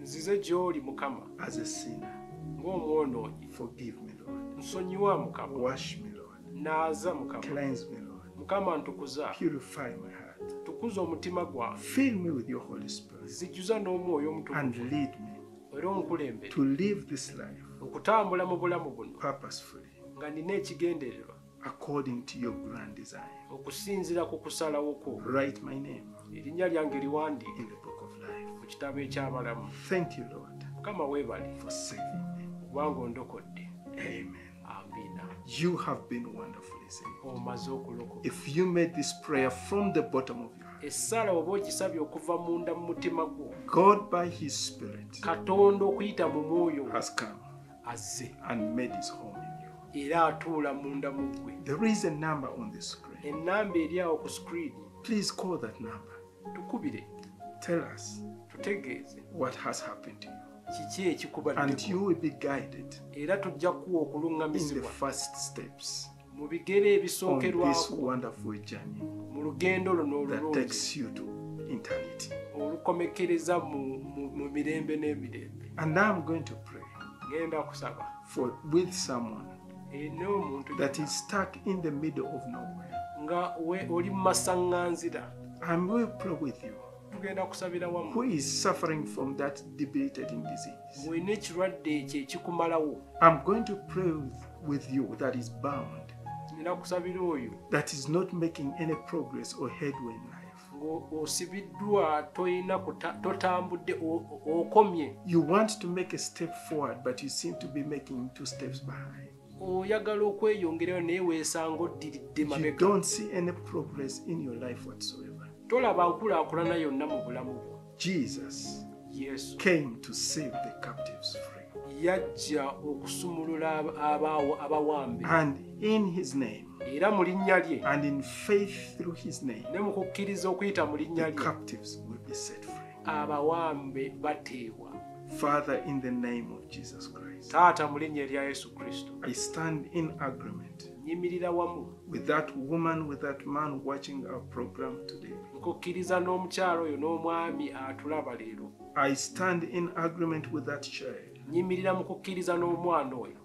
Speaker 2: nzize gy'oli mukama
Speaker 1: as a sinner.
Speaker 2: ng'omwonoonyi
Speaker 1: Forgive me, Lord.
Speaker 2: nsonyiwa mukama
Speaker 1: Wash me, Lord.
Speaker 2: naaza mukama
Speaker 1: Cleanse me, Lord.
Speaker 2: mukama ntukuza
Speaker 1: Purify my heart.
Speaker 2: tukuza omutima gwange
Speaker 1: Fill me with your Holy Spirit
Speaker 2: zijjuza n'omwoyo
Speaker 1: and
Speaker 2: omutukuvu
Speaker 1: lead me
Speaker 2: era omukulembere
Speaker 1: to live this life
Speaker 2: okutambula mu bulamu buno
Speaker 1: purposefully
Speaker 2: nga nina ekigendererwa
Speaker 1: according to your grand design.
Speaker 2: okusinziira ku kusalawo kwo
Speaker 1: Write my name
Speaker 2: erinnya lyange liwandiike kitabo eky'abalamu. Mukama weebale. Kubanga ondokodde
Speaker 1: Amen.
Speaker 2: amiina
Speaker 1: You have been wonderfully saved. If you made this prayer from the bottom of your
Speaker 2: essala oba ogisabye okuva munda mu mutima gwo
Speaker 1: God, by His Spirit,
Speaker 2: katonda okuyita mu mwoyo
Speaker 1: has come
Speaker 2: azze
Speaker 1: and made His home in you.
Speaker 2: era atuula munda mu ggwe.
Speaker 1: There is a number on the screen.
Speaker 2: ennamba eri awo ku sikuriini
Speaker 1: Please call that number.
Speaker 2: tukubire.
Speaker 1: Tell us
Speaker 2: tutegeeze
Speaker 1: what has happened to you.
Speaker 2: kiki
Speaker 1: And
Speaker 2: ekikubadde
Speaker 1: you will be guided
Speaker 2: era tujja kuwa okuluŋŋamizibwa mu bigere ebisookerwako. mu lugendo luno olulungi. olukomekereza mu, mirembe n'emirembe.
Speaker 1: I'm
Speaker 2: ngenda kusaba.
Speaker 1: with someone that is stuck in the middle of nowhere.
Speaker 2: nga oli mu masaŋŋanzira.
Speaker 1: And we'll pray with you.
Speaker 2: Tugenda kusabira wamu
Speaker 1: Who is suffering from that debilitating disease?
Speaker 2: bw'olina ekirwadde ekyo ekikumalawo
Speaker 1: I'm going to pray with, you that is bound,
Speaker 2: nina kusabira oyo
Speaker 1: that is not making any progress or headway in life.
Speaker 2: toyina totambudde okomye
Speaker 1: You want to make a step forward, but you seem to be making two steps behind.
Speaker 2: oyagala okweyongerayo naye weesanga oddiridde
Speaker 1: You
Speaker 2: mabega
Speaker 1: don't see any progress in your life whatsoever.
Speaker 2: Tolaba nkulaakulana yonna mu bulamu bwo.
Speaker 1: Jesus
Speaker 2: yesu.
Speaker 1: came to save the captives free.
Speaker 2: yajja okusumulula abawambe.
Speaker 1: And in his name,
Speaker 2: era mu linnya lye.
Speaker 1: and in faith through his name,
Speaker 2: ne mu kukkiriza okuyita mu linnya lye.
Speaker 1: captives will be set free.
Speaker 2: abawambe bateebwa.
Speaker 1: Father, in the name of Jesus Christ,
Speaker 2: taata mu linnya erya yesu kristo.
Speaker 1: I stand in agreement
Speaker 2: nyimirira wamu.
Speaker 1: with that woman, with that man watching our program today.
Speaker 2: Nkukkiriza n'omukyalo oyo n'omwami atulaba leero.
Speaker 1: I stand in agreement with that child
Speaker 2: nyimirira mu kukkiriza n'omwana oyo.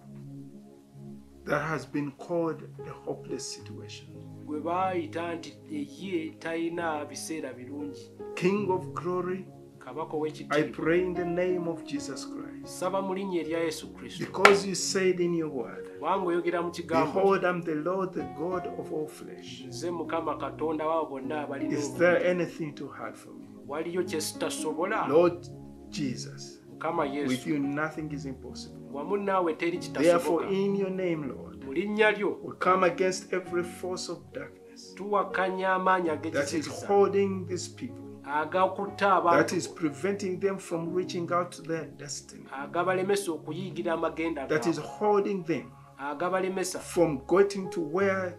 Speaker 1: That has been called a hopeless situation.
Speaker 2: gwe baayita nti ye talina biseera birungi.
Speaker 1: King of glory,
Speaker 2: kabaka
Speaker 1: I pray in the name of Jesus Christ.
Speaker 2: saba mu linnya erya yesu kristo
Speaker 1: Because you said in your word,
Speaker 2: kubanga oyogera mu kigambo
Speaker 1: Behold, I'm the Lord, the God of all flesh.
Speaker 2: nze mukama katonda waabo bonna abalina
Speaker 1: Is there anything too hard for me?
Speaker 2: waliyo kye sitasobola
Speaker 1: Lord Jesus,
Speaker 2: mukama
Speaker 1: with
Speaker 2: yesu
Speaker 1: you nothing is impossible.
Speaker 2: wamu naawe teri
Speaker 1: Therefore,
Speaker 2: kitasoboka
Speaker 1: in your name, Lord,
Speaker 2: mu linnya lyo
Speaker 1: we come against every force of darkness
Speaker 2: tuwakanya amaanyi
Speaker 1: that is holding these people, that
Speaker 2: abantu
Speaker 1: preventing them from reaching out to their destiny,
Speaker 2: agabalemesa okuyigira amagenda
Speaker 1: that is holding them from getting to where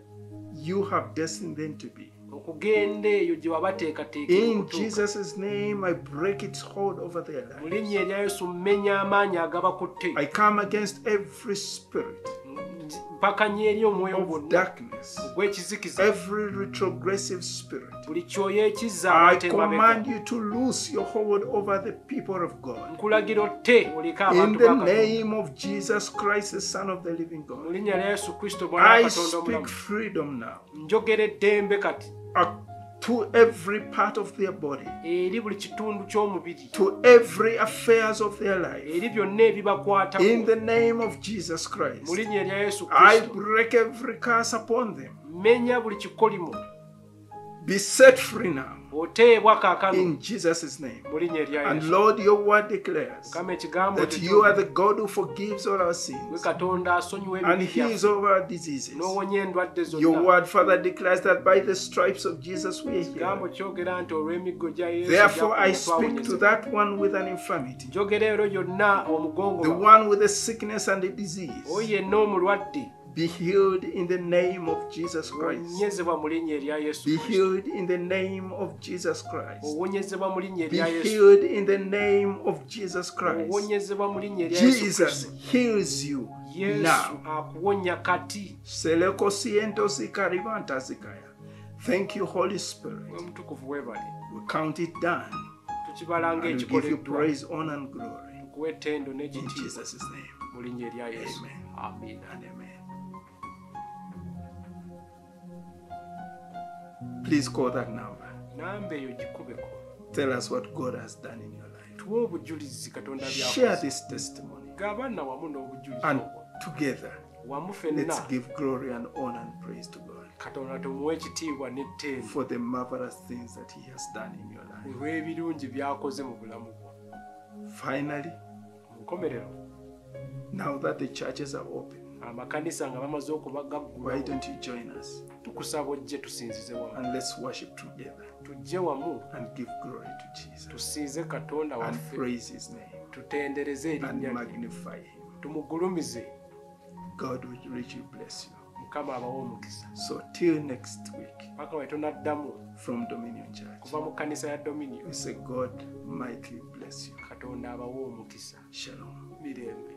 Speaker 1: you have destined them to be.
Speaker 2: okugenda eyo gye wabateekateekera
Speaker 1: In. Jesus' name, I break its hold over their lives.
Speaker 2: linnya erya yesu mmenya amaanyi agabakutte
Speaker 1: I come against every spirit of darkness, every retrogressive spirit, I command you to lose your hold over the people of God. In the name of Jesus Christ, the Son of the Living God, I speak freedom now. To every part of their body,
Speaker 2: eri buli kitundu ky'omubiri
Speaker 1: to every affairs of their life.
Speaker 2: eri byonna ebibakwatako
Speaker 1: In the name of Jesus Christ,
Speaker 2: mu linnya erya yesu
Speaker 1: I
Speaker 2: kristo
Speaker 1: break every curse upon them.
Speaker 2: menya buli kikolimo
Speaker 1: Be set free now. In Jesus' name.
Speaker 2: mu linnya erya
Speaker 1: And Lord, your word declares that you are the God who forgives all our sins. And heals all our diseases. Your word, Father, declares that by the stripes of Jesus we are healed.
Speaker 2: kyogera nti olw'emiggo gya yesu
Speaker 1: Therefore, I speak to that one with an infirmity,
Speaker 2: njogera ero yonna
Speaker 1: the one with a sickness and a disease.
Speaker 2: Oyo yenna omulwadde
Speaker 1: Be healed in the name of Jesus Christ.
Speaker 2: wonyezebwa mu linnya erya yesu
Speaker 1: Be
Speaker 2: Kristo.
Speaker 1: healed in the name of Jesus Christ.
Speaker 2: owonyezebwa mu linnya
Speaker 1: Be
Speaker 2: erya yesu
Speaker 1: healed in the name of Jesus Christ.
Speaker 2: owonyezebwa mu linnya erya yesu
Speaker 1: Jesus
Speaker 2: Kristo.
Speaker 1: heals you
Speaker 2: yesu
Speaker 1: now.
Speaker 2: akuwonya kati
Speaker 1: Seleko siento sikaribanta sikaya. Thank you, Holy
Speaker 2: we
Speaker 1: Spirit.
Speaker 2: mutukuvu webale
Speaker 1: We count it done.
Speaker 2: tukibala
Speaker 1: And we give you
Speaker 2: ng'ekikoleddwa
Speaker 1: praise, honor, and glory.
Speaker 2: tukuwa ettendo
Speaker 1: In
Speaker 2: n'ekitiibwa
Speaker 1: Jesus' name.
Speaker 2: mu linnya erya yesu
Speaker 1: Amen.
Speaker 2: amiina
Speaker 1: And amen. Please call that number.
Speaker 2: namba eyo gikubeko
Speaker 1: Tell us what God has done in your life.
Speaker 2: tuwe obujulizi katonda
Speaker 1: Share
Speaker 2: byakoze
Speaker 1: this testimony.
Speaker 2: gabana wamu n'obujulizi
Speaker 1: And together,
Speaker 2: wamu ffenna
Speaker 1: let's give glory and honor and praise to God
Speaker 2: katonda tumuwe ekitiibwa n'ettendo
Speaker 1: for the marvelous things that He has done in your life.
Speaker 2: olw'ebirungi byakoze mu bulamu bwo
Speaker 1: Finally,
Speaker 2: nkomerero
Speaker 1: now that the churches are open,
Speaker 2: amakanisa nga bamaze okuba
Speaker 1: why
Speaker 2: gaggulawo
Speaker 1: don't you join us?
Speaker 2: tukusaba ojje tusinzize wamu. Tujje wamu tusinze katonda waffe. tutendereze erinnya tumugulumize.
Speaker 1: You.
Speaker 2: mukama abawe omukisa.
Speaker 1: So, till next week
Speaker 2: paka we tonaddamu
Speaker 1: from Dominion Church,
Speaker 2: kuva mu kkanisa ya dominio
Speaker 1: we say, God mightily bless you.
Speaker 2: katonda abawe omukisa.
Speaker 1: Shalom.
Speaker 2: mirembe